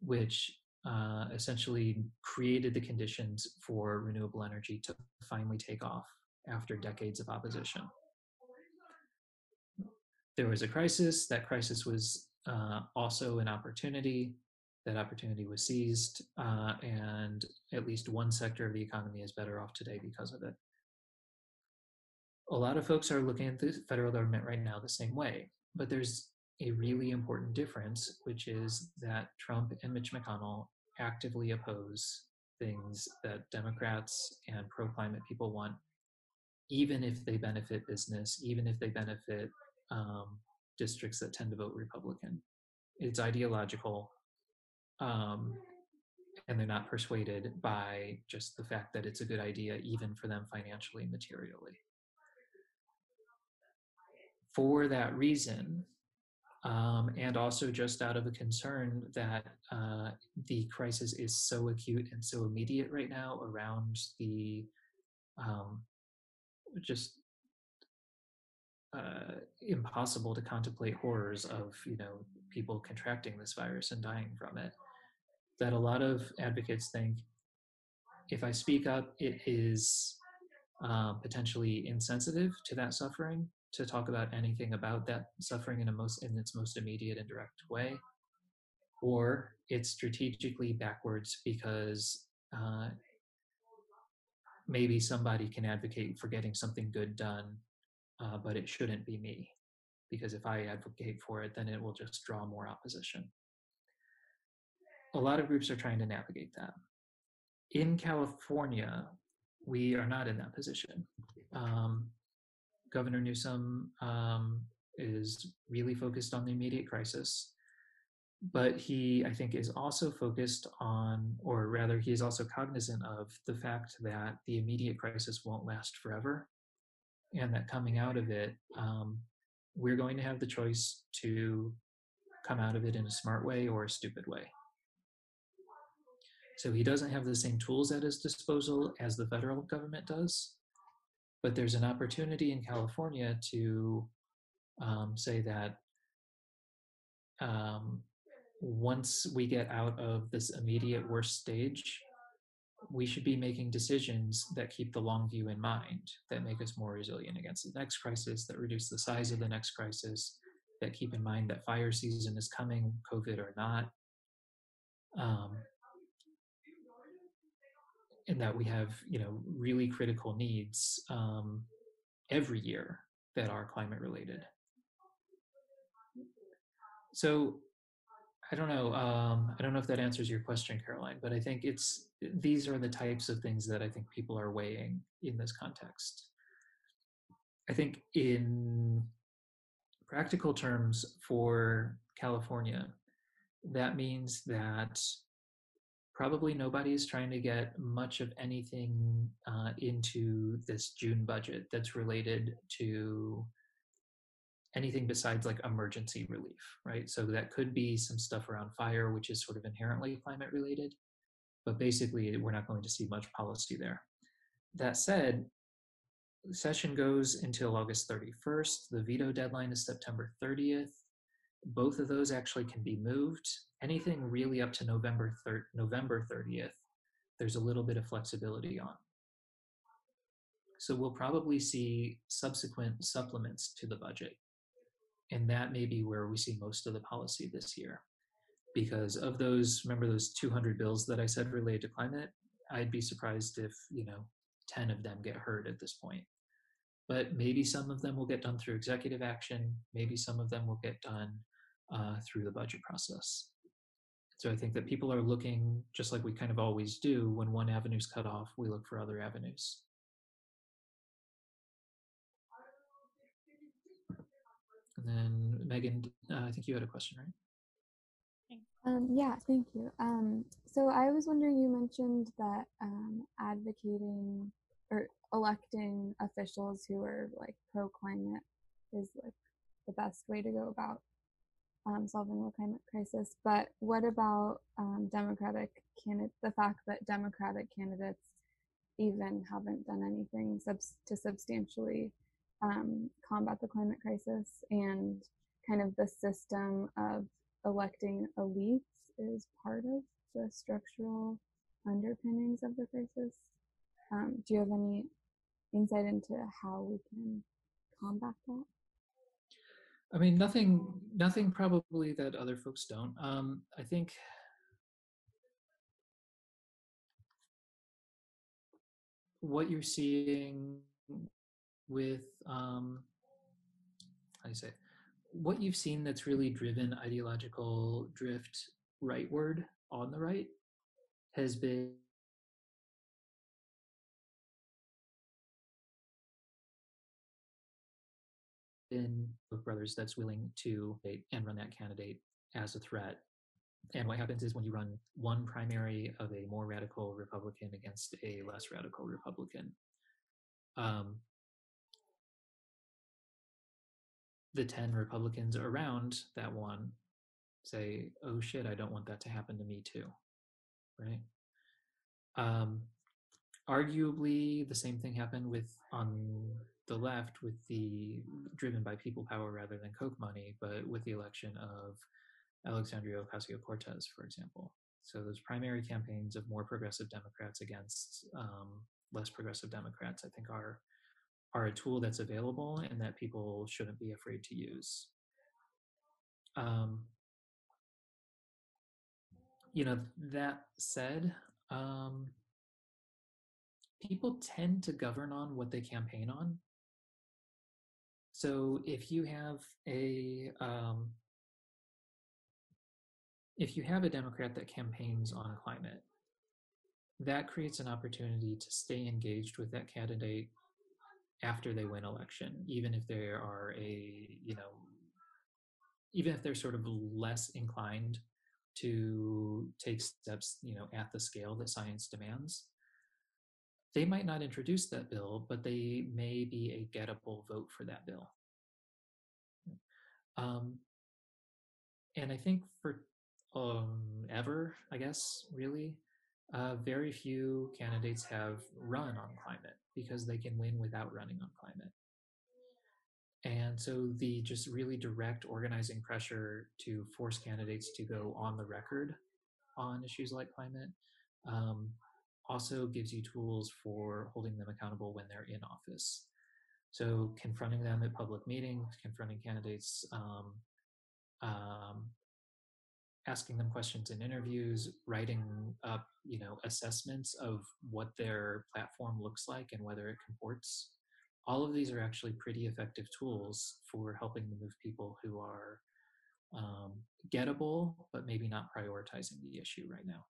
Speaker 2: which uh, essentially created the conditions for renewable energy to finally take off after decades of opposition. There was a crisis. That crisis was uh, also an opportunity. That opportunity was seized, uh, and at least one sector of the economy is better off today because of it. A lot of folks are looking at the federal government right now the same way, but there's a really important difference, which is that Trump and Mitch McConnell actively oppose things that Democrats and pro climate people want, even if they benefit business, even if they benefit um, districts that tend to vote Republican. It's ideological, um, and they're not persuaded by just the fact that it's a good idea, even for them financially, materially. For that reason, um, and also just out of a concern that uh, the crisis is so acute and so immediate right now around the um, just uh, impossible to contemplate horrors of you know people contracting this virus and dying from it that a lot of advocates think if i speak up it is um, potentially insensitive to that suffering to talk about anything about that suffering in a most in its most immediate and direct way or it's strategically backwards because uh, maybe somebody can advocate for getting something good done uh, but it shouldn't be me because if i advocate for it then it will just draw more opposition. A lot of groups are trying to navigate that. In california we are not in that position. Um, Governor Newsom um, is really focused on the immediate crisis, but he, I think, is also focused on, or rather, he is also cognizant of the fact that the immediate crisis won't last forever, and that coming out of it, um, we're going to have the choice to come out of it in a smart way or a stupid way. So he doesn't have the same tools at his disposal as the federal government does but there's an opportunity in California to um, say that um, once we get out of this immediate worst stage, we should be making decisions that keep the long view in mind, that make us more resilient against the next crisis, that reduce the size of the next crisis, that keep in mind that fire season is coming, COVID or not. Um, and that we have you know really critical needs um, every year that are climate related. So i don't know um, i don't know if that answers your question caroline but i think it's these are the types of things that i think people are weighing in this context. I think in practical terms for california that means that probably nobody is trying to get much of anything uh, into this June budget that's related to anything besides like emergency relief, right? So that could be some stuff around fire, which is sort of inherently climate related, but basically we're not going to see much policy there. That said, the session goes until August 31st. The veto deadline is September 30th. Both of those actually can be moved anything really up to November 3rd, November 30th, there's a little bit of flexibility on. So we'll probably see subsequent supplements to the budget. And that may be where we see most of the policy this year. Because of those, remember those 200 bills that I said related to climate? I'd be surprised if, you know, 10 of them get heard at this point. But maybe some of them will get done through executive action. Maybe some of them will get done uh, through the budget process. So I think that people are looking, just like we kind of always do, when one avenue's cut off, we look for other avenues. And then Megan, uh, I think you had a question, right?
Speaker 8: Um, yeah, thank you. Um, so I was wondering, you mentioned that um, advocating or electing officials who are like pro climate is like the best way to go about um, solving the climate crisis. But what about um, Democratic candidate? The fact that Democratic candidates even haven't done anything subs- to substantially um, combat the climate crisis, and kind of the system of electing elites is part of the structural underpinnings of the crisis. Um, do you have any insight into how we can combat that?
Speaker 2: I mean, nothing, nothing probably that other folks don't. Um, I think what you're seeing with, um, how do you say, what you've seen that's really driven ideological drift rightward on the right has been in Koch brothers that's willing to and run that candidate as a threat. And what happens is when you run one primary of a more radical Republican against a less radical Republican, um, the 10 Republicans around that one say, oh shit, I don't want that to happen to me too. Right? Um, arguably, the same thing happened with on the left with the driven by people power rather than Koch money, but with the election of Alexandria Ocasio Cortez, for example. So those primary campaigns of more progressive Democrats against um, less progressive Democrats, I think, are are a tool that's available and that people shouldn't be afraid to use. Um, you know, that said, um, people tend to govern on what they campaign on. So if you have a um, if you have a Democrat that campaigns on climate, that creates an opportunity to stay engaged with that candidate after they win election, even if they are a you know even if they're sort of less inclined to take steps you know at the scale that science demands they might not introduce that bill, but they may be a gettable vote for that bill. Um, and I think for um, ever, I guess, really, uh, very few candidates have run on climate because they can win without running on climate. And so the just really direct organizing pressure to force candidates to go on the record on issues like climate um, also gives you tools for holding them accountable when they're in office. So confronting them at public meetings, confronting candidates, um, um, asking them questions in interviews, writing up, you know, assessments of what their platform looks like and whether it comports. All of these are actually pretty effective tools for helping to move people who are um, gettable, but maybe not prioritizing the issue right now.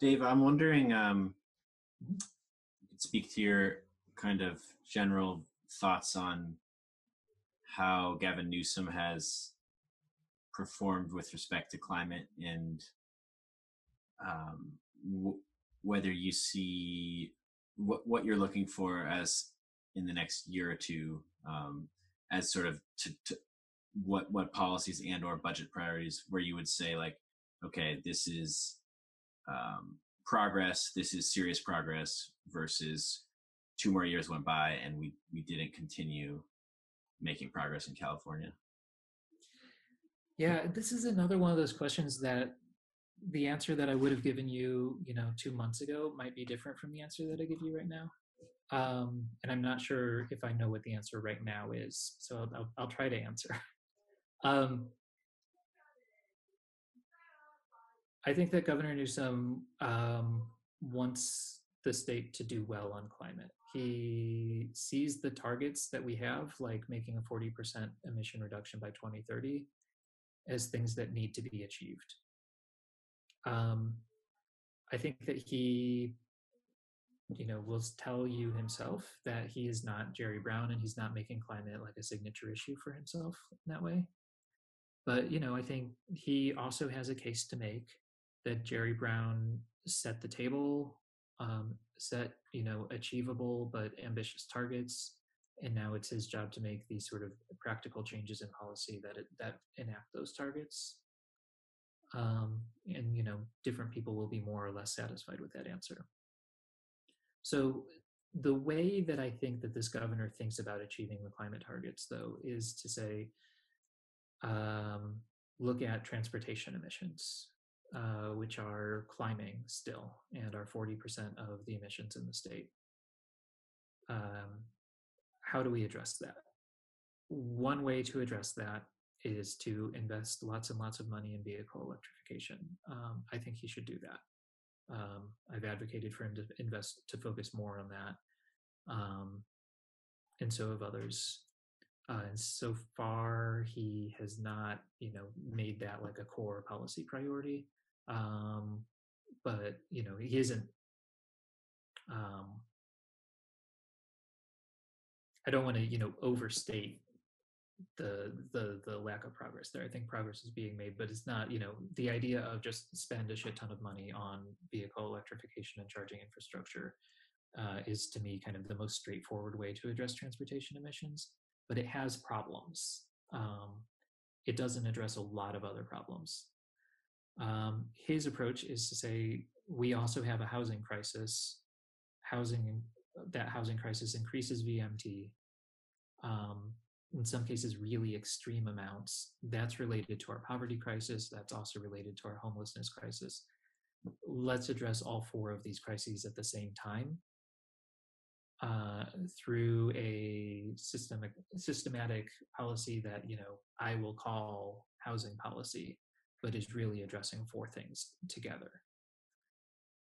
Speaker 1: Dave, I'm wondering, um, you could speak to your kind of general thoughts on how Gavin Newsom has performed with respect to climate and um, w- whether you see what, what you're looking for as in the next year or two um, as sort of to, to what what policies and or budget priorities where you would say like okay this is um, progress this is serious progress versus two more years went by and we we didn't continue making progress in california?
Speaker 2: Yeah this is another one of those questions that the answer that i would have given you you know two months ago might be different from the answer that i give you right now um, and I'm not sure if I know what the answer right now is, so I'll, I'll, try to answer. <laughs> um, I think that Governor Newsom um, wants the state to do well on climate. He sees the targets that we have, like making a 40% emission reduction by 2030, as things that need to be achieved. Um, I think that he you know, will tell you himself that he is not Jerry Brown and he's not making climate like a signature issue for himself in that way. But, you know, I think he also has a case to make that Jerry Brown set the table, um, set you know achievable but ambitious targets, and now it's his job to make these sort of practical changes in policy that it, that enact those targets. Um, and you know, different people will be more or less satisfied with that answer. So the way that I think that this governor thinks about achieving the climate targets, though, is to say, um, look at transportation emissions, uh, which are climbing still and are 40% of the emissions in the state. Um, how do we address that? One way to address that is to invest lots and lots of money in vehicle electrification. Um, I think he should do that. Um, I've advocated for him to invest to focus more on that, um, and so have others. Uh, and so far, he has not, you know, made that like a core policy priority. Um, but you know, he isn't. Um, I don't want to, you know, overstate the the the lack of progress there. I think progress is being made, but it's not, you know, the idea of just spend a shit ton of money on vehicle electrification and charging infrastructure uh, is to me kind of the most straightforward way to address transportation emissions. But it has problems. Um, it doesn't address a lot of other problems. Um, his approach is to say we also have a housing crisis. Housing that housing crisis increases VMT. Um, in some cases really extreme amounts. That's related to our poverty crisis. That's also related to our homelessness crisis. Let's address all four of these crises at the same time uh, through a systemic, systematic policy that you know I will call housing policy, but is really addressing four things together.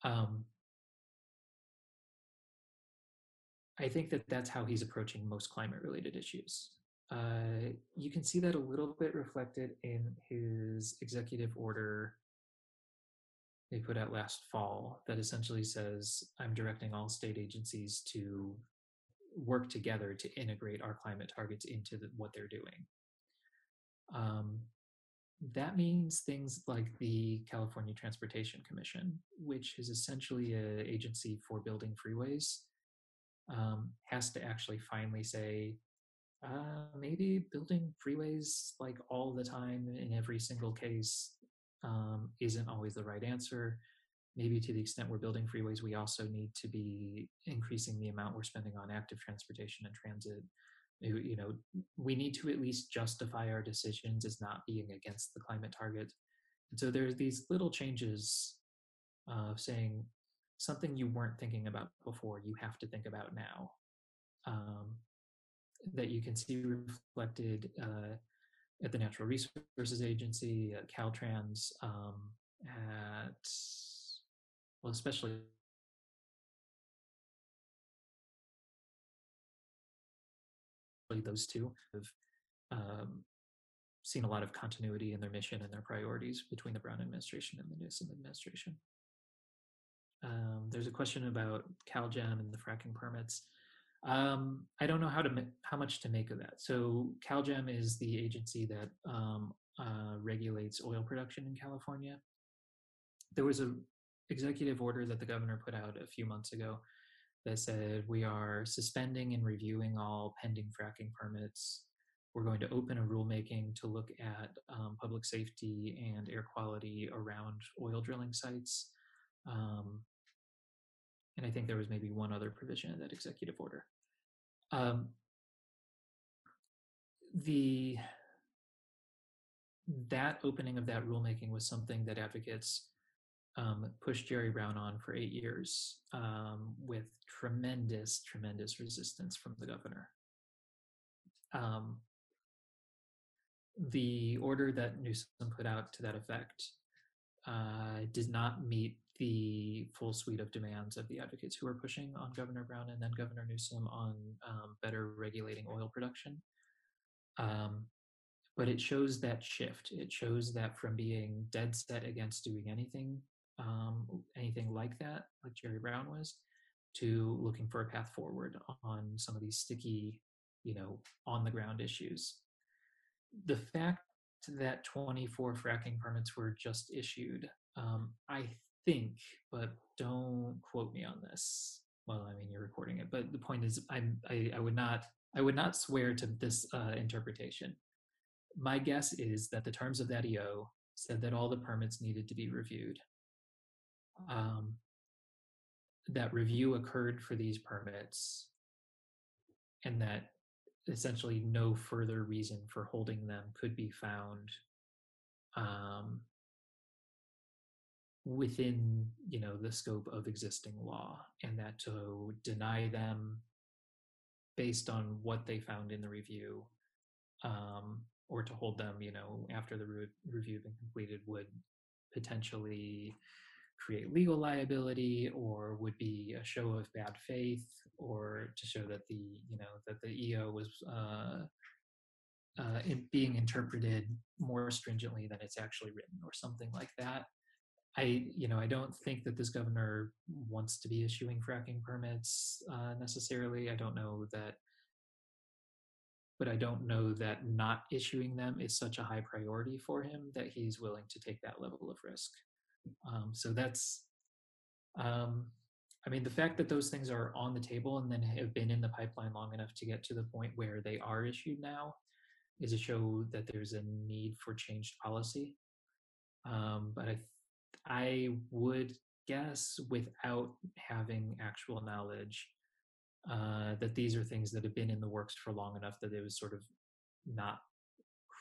Speaker 2: Um, I think that that's how he's approaching most climate related issues. Uh, you can see that a little bit reflected in his executive order they put out last fall that essentially says I'm directing all state agencies to work together to integrate our climate targets into the, what they're doing. Um, that means things like the California Transportation Commission, which is essentially an agency for building freeways, um, has to actually finally say, uh, maybe building freeways like all the time in every single case um, isn't always the right answer. Maybe to the extent we're building freeways, we also need to be increasing the amount we're spending on active transportation and transit. You know, we need to at least justify our decisions as not being against the climate target. And so there's these little changes of uh, saying something you weren't thinking about before, you have to think about now. Um, that you can see reflected uh, at the Natural Resources Agency, at Caltrans, um, at well, especially those two have um, seen a lot of continuity in their mission and their priorities between the Brown administration and the Newsom administration. Um, there's a question about CalGEM and the fracking permits. Um, I don't know how to how much to make of that. So CalGEM is the agency that um, uh, regulates oil production in California. There was a executive order that the governor put out a few months ago that said we are suspending and reviewing all pending fracking permits. We're going to open a rulemaking to look at um, public safety and air quality around oil drilling sites. Um, and I think there was maybe one other provision in that executive order. Um, the that opening of that rulemaking was something that advocates um, pushed Jerry Brown on for eight years um, with tremendous, tremendous resistance from the governor. Um, the order that Newsom put out to that effect uh, did not meet the full suite of demands of the advocates who are pushing on Governor Brown and then Governor Newsom on um, better regulating oil production. Um, but it shows that shift. It shows that from being dead set against doing anything, um, anything like that, like Jerry Brown was, to looking for a path forward on some of these sticky, you know, on the ground issues. The fact that 24 fracking permits were just issued Um, I think, but don't quote me on this. Well, I mean, you're recording it, but the point is, I'm, I, I would not, I would not swear to this uh, interpretation. My guess is that the terms of that EO said that all the permits needed to be reviewed. Um, that review occurred for these permits, and that essentially no further reason for holding them could be found um, within you know the scope of existing law and that to deny them based on what they found in the review um, or to hold them you know after the re- review been completed would potentially create legal liability or would be a show of bad faith or to show that the you know that the eo was uh, uh, in being interpreted more stringently than it's actually written or something like that I, you know, I don't think that this governor wants to be issuing fracking permits uh, necessarily. I don't know that, but I don't know that not issuing them is such a high priority for him that he's willing to take that level of risk. Um, so that's, um, I mean, the fact that those things are on the table and then have been in the pipeline long enough to get to the point where they are issued now is a show that there's a need for changed policy. Um, but I I would guess without having actual knowledge uh, that these are things that have been in the works for long enough that it was sort of not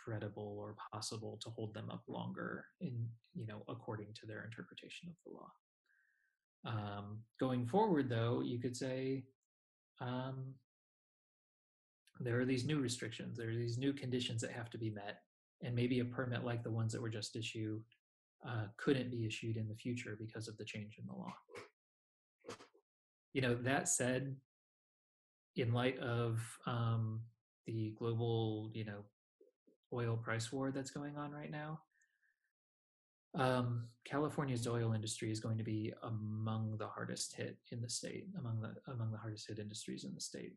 Speaker 2: credible or possible to hold them up longer in you know according to their interpretation of the law. Um, going forward though you could say um, there are these new restrictions there are these new conditions that have to be met and maybe a permit like the ones that were just issued uh, couldn't be issued in the future because of the change in the law. You know, that said, in light of um, the global, you know, oil price war that's going on right now, um, California's oil industry is going to be among the hardest hit in the state, among the among the hardest hit industries in the state.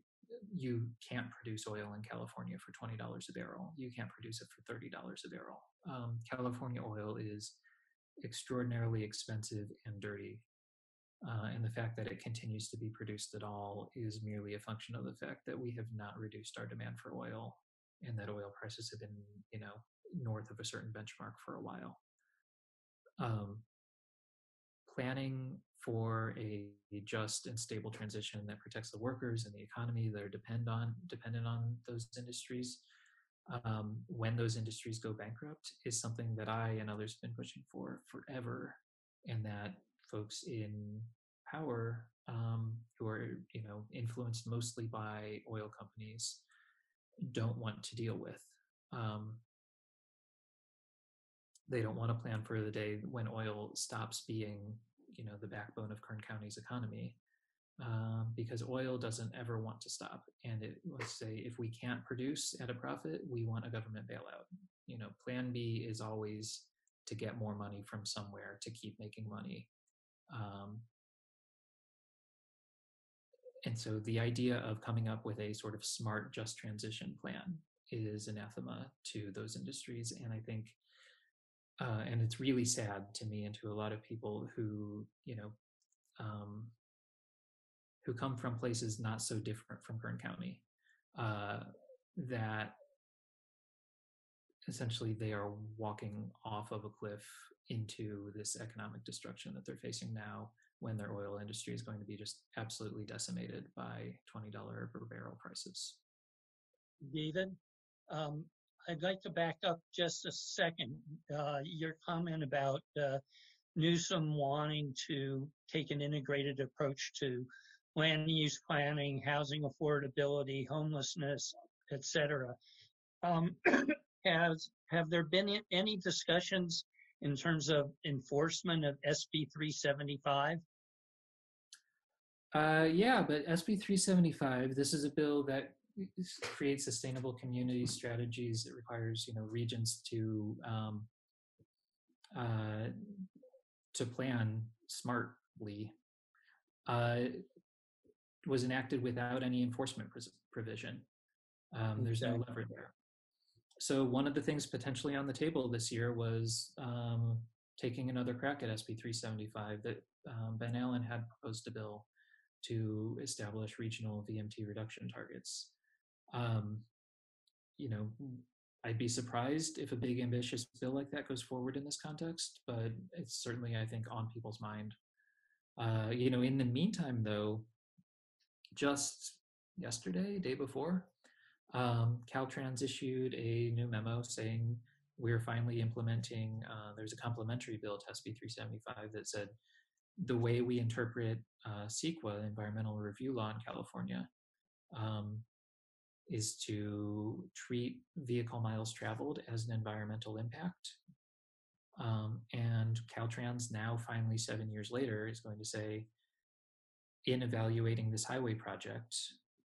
Speaker 2: You can't produce oil in California for twenty dollars a barrel. You can't produce it for thirty dollars a barrel. Um, California oil is extraordinarily expensive and dirty. Uh, and the fact that it continues to be produced at all is merely a function of the fact that we have not reduced our demand for oil and that oil prices have been, you know, north of a certain benchmark for a while. Um, planning for a, just and stable transition that protects the workers and the economy that are depend on dependent on those industries um, when those industries go bankrupt is something that I and others have been pushing for forever, and that folks in power um, who are you know influenced mostly by oil companies don't want to deal with. Um, they don't want to plan for the day when oil stops being you know the backbone of Kern County's economy um, because oil doesn't ever want to stop. And it, let's say if we can't produce at a profit, we want a government bailout. You know, Plan B is always to get more money from somewhere to keep making money. Um, and so the idea of coming up with a sort of smart, just transition plan is anathema to those industries. And I think, uh, and it's really sad to me and to a lot of people who, you know, um, who come from places not so different from Kern County, uh, that essentially they are walking off of a cliff into this economic destruction that they're facing now when their oil industry is going to be just absolutely decimated by $20 per barrel prices.
Speaker 9: David, um, I'd like to back up just a second. Uh, your comment about uh, Newsom wanting to take an integrated approach to land use planning, housing affordability, homelessness, etc. Um, <clears throat> has have there been any discussions in terms of enforcement of SB 375?
Speaker 2: Uh, yeah, but SB 375, this is a bill that creates sustainable community strategies. It requires, you know, regions to um, uh, to plan smartly. Uh, was enacted without any enforcement provision. Um, there's no lever there. So one of the things potentially on the table this year was um, taking another crack at SB 375 that um, Ben Allen had proposed a bill to establish regional VMT reduction targets. Um, you know, I'd be surprised if a big ambitious bill like that goes forward in this context, but it's certainly, I think, on people's mind. Uh, you know, in the meantime, though, just yesterday, day before, um, Caltrans issued a new memo saying we're finally implementing, uh, there's a complementary bill to SB 375 that said the way we interpret uh, CEQA, environmental review law in California, um, is to treat vehicle miles traveled as an environmental impact. Um, and Caltrans now, finally, seven years later, is going to say, in evaluating this highway project,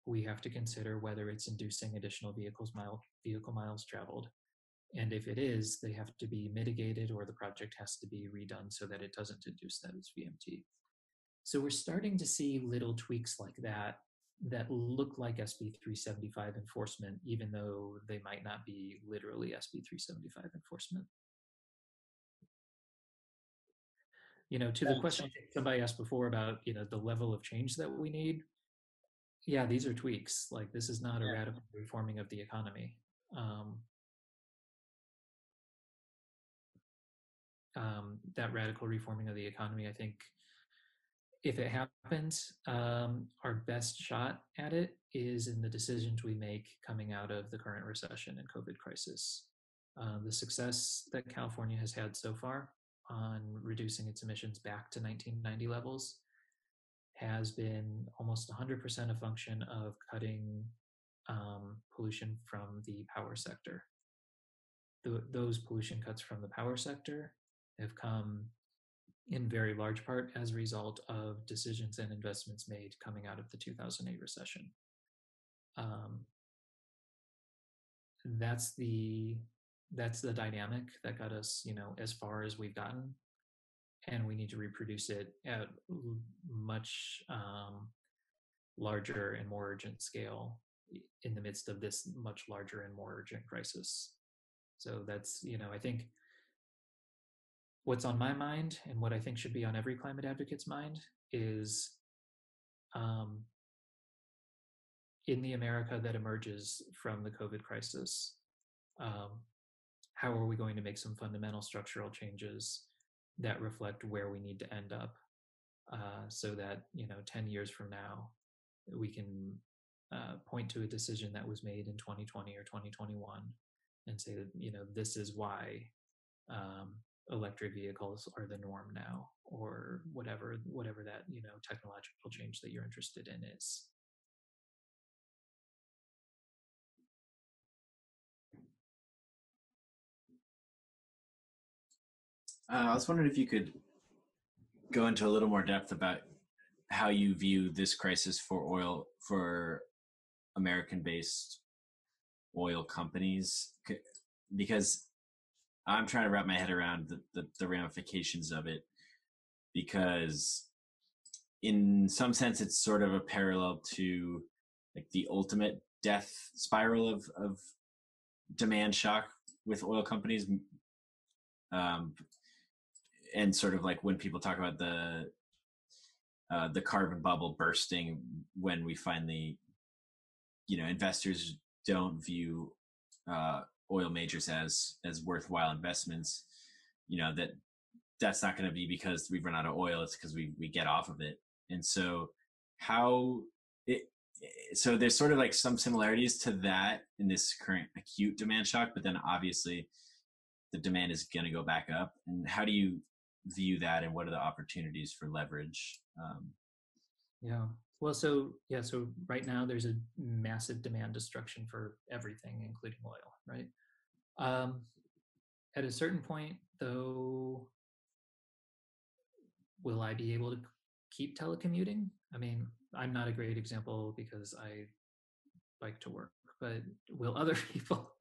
Speaker 2: we have to consider whether it's inducing additional vehicles mile vehicle miles traveled. And if it is, they have to be mitigated or the project has to be redone so that it doesn't induce that as VMT. So we're starting to see little tweaks like that that look like SB 375 enforcement, even though they might not be literally SB 375 enforcement. You know, to the question somebody asked before about, you know, the level of change that we need, yeah, these are tweaks. Like this is not a radical reforming of the economy. Um, um, that radical reforming of the economy, I think, if it happens, um, our best shot at it is in the decisions we make coming out of the current recession and COVID crisis. Uh, the success that California has had so far on reducing its emissions back to 1990 levels has been almost 100% a function of cutting um, pollution from the power sector. The, those pollution cuts from the power sector have come in very large part as a result of decisions and investments made coming out of the 2008 recession. Um, that's the that's the dynamic that got us, you know, as far as we've gotten and we need to reproduce it at much um, larger and more urgent scale in the midst of this much larger and more urgent crisis. So that's, you know, I think what's on my mind and what I think should be on every climate advocate's mind is um, in the America that emerges from the COVID crisis, um, how are we going to make some fundamental structural changes that reflect where we need to end up uh, so that you know 10 years from now we can uh, point to a decision that was made in 2020 or 2021 and say that you know this is why um, electric vehicles are the norm now or whatever whatever that you know technological change that you're interested in is
Speaker 1: Uh, I was wondering if you could go into a little more depth about how you view this crisis for oil for American-based oil companies, because I'm trying to wrap my head around the, the, the ramifications of it. Because in some sense, it's sort of a parallel to like the ultimate death spiral of of demand shock with oil companies. Um, and sort of like when people talk about the uh, the carbon bubble bursting when we finally you know investors don't view uh, oil majors as as worthwhile investments you know that that's not going to be because we've run out of oil it's because we we get off of it. And so how it so there's sort of like some similarities to that in this current acute demand shock but then obviously the demand is going to go back up. And how do you view that and what are the opportunities for leverage um,
Speaker 2: yeah. Well so yeah so right now there's a massive demand destruction for everything including oil right? Um, at a certain point though will i be able to keep telecommuting? I mean i'm not a great example because i bike to work but will other <laughs> people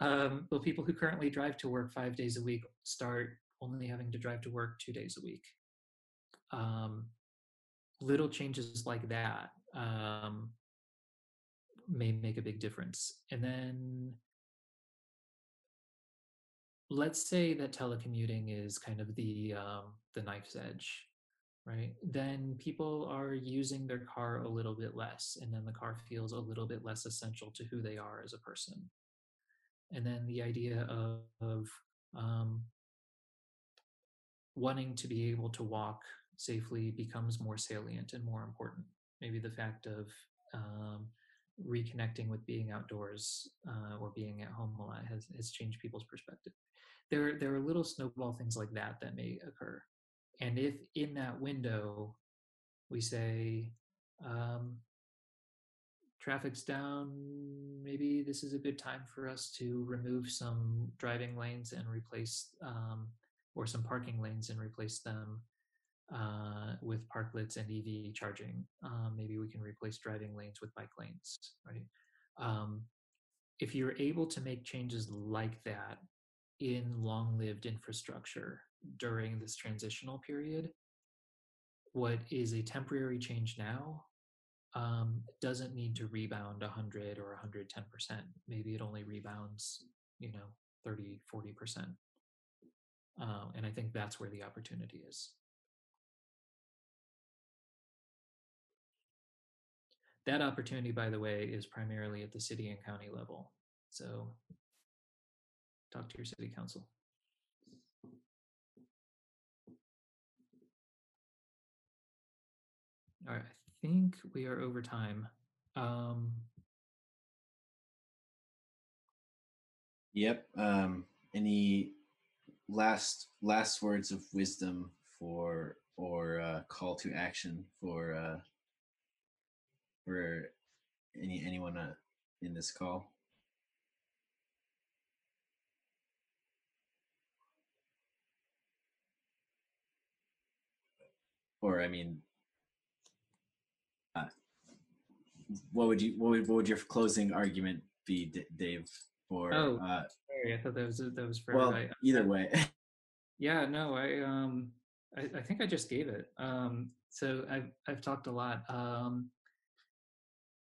Speaker 2: um, will people who currently drive to work five days a week start only having to drive to work two days a week. Um, little changes like that um, may make a big difference. And then let's say that telecommuting is kind of the um, the knife's edge, right? Then people are using their car a little bit less, and then the car feels a little bit less essential to who they are as a person. And then the idea of, of um, wanting to be able to walk safely becomes more salient and more important. Maybe the fact of um, reconnecting with being outdoors uh, or being at home a lot has, has changed people's perspective. There, there are little snowball things like that that may occur. And if in that window we say, um, traffic's down, maybe this is a good time for us to remove some driving lanes and replace, um, or some parking lanes and replace them uh, with parklets and EV charging. Um, maybe we can replace driving lanes with bike lanes, right? Um, if you're able to make changes like that in long-lived infrastructure during this transitional period, what is a temporary change now um, doesn't need to rebound 100 or 110%. Maybe it only rebounds, you know, 30, 40%. Uh, and I think that's where the opportunity is. That opportunity, by the way, is primarily at the city and county level. So talk to your city council. All right, I think we are over time. Um,
Speaker 1: Yep. Um, any last last words of wisdom for or uh, call to action for uh, for any anyone uh, in this call? Or I mean, uh, what would you what would, what would your closing argument be, D- Dave? For
Speaker 2: Oh,
Speaker 1: uh,
Speaker 2: sorry, I thought that was that was for
Speaker 1: well,
Speaker 2: everybody.
Speaker 1: either way. <laughs>
Speaker 2: Yeah, no, I um I, I think I just gave it. Um so I've I've talked a lot. Um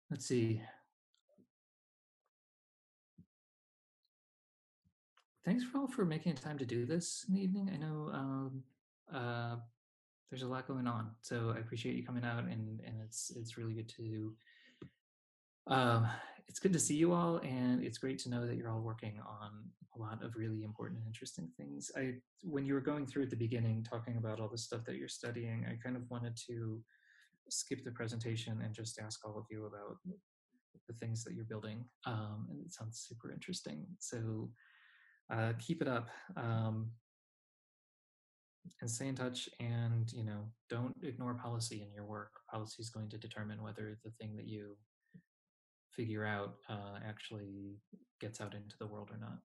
Speaker 2: let's see. Thanks for all for making time to do this in the evening. I know um uh there's a lot going on. So I appreciate you coming out and and it's it's really good to um it's good to see you all and it's great to know that you're all working on a lot of really important and interesting things. I when you were going through at the beginning talking about all the stuff that you're studying i kind of wanted to skip the presentation and just ask all of you about the things that you're building um, and it sounds super interesting. So uh, keep it up um, and stay in touch and you know don't ignore policy in your work. Policy is going to determine whether the thing that you figure out uh, actually gets out into the world or not.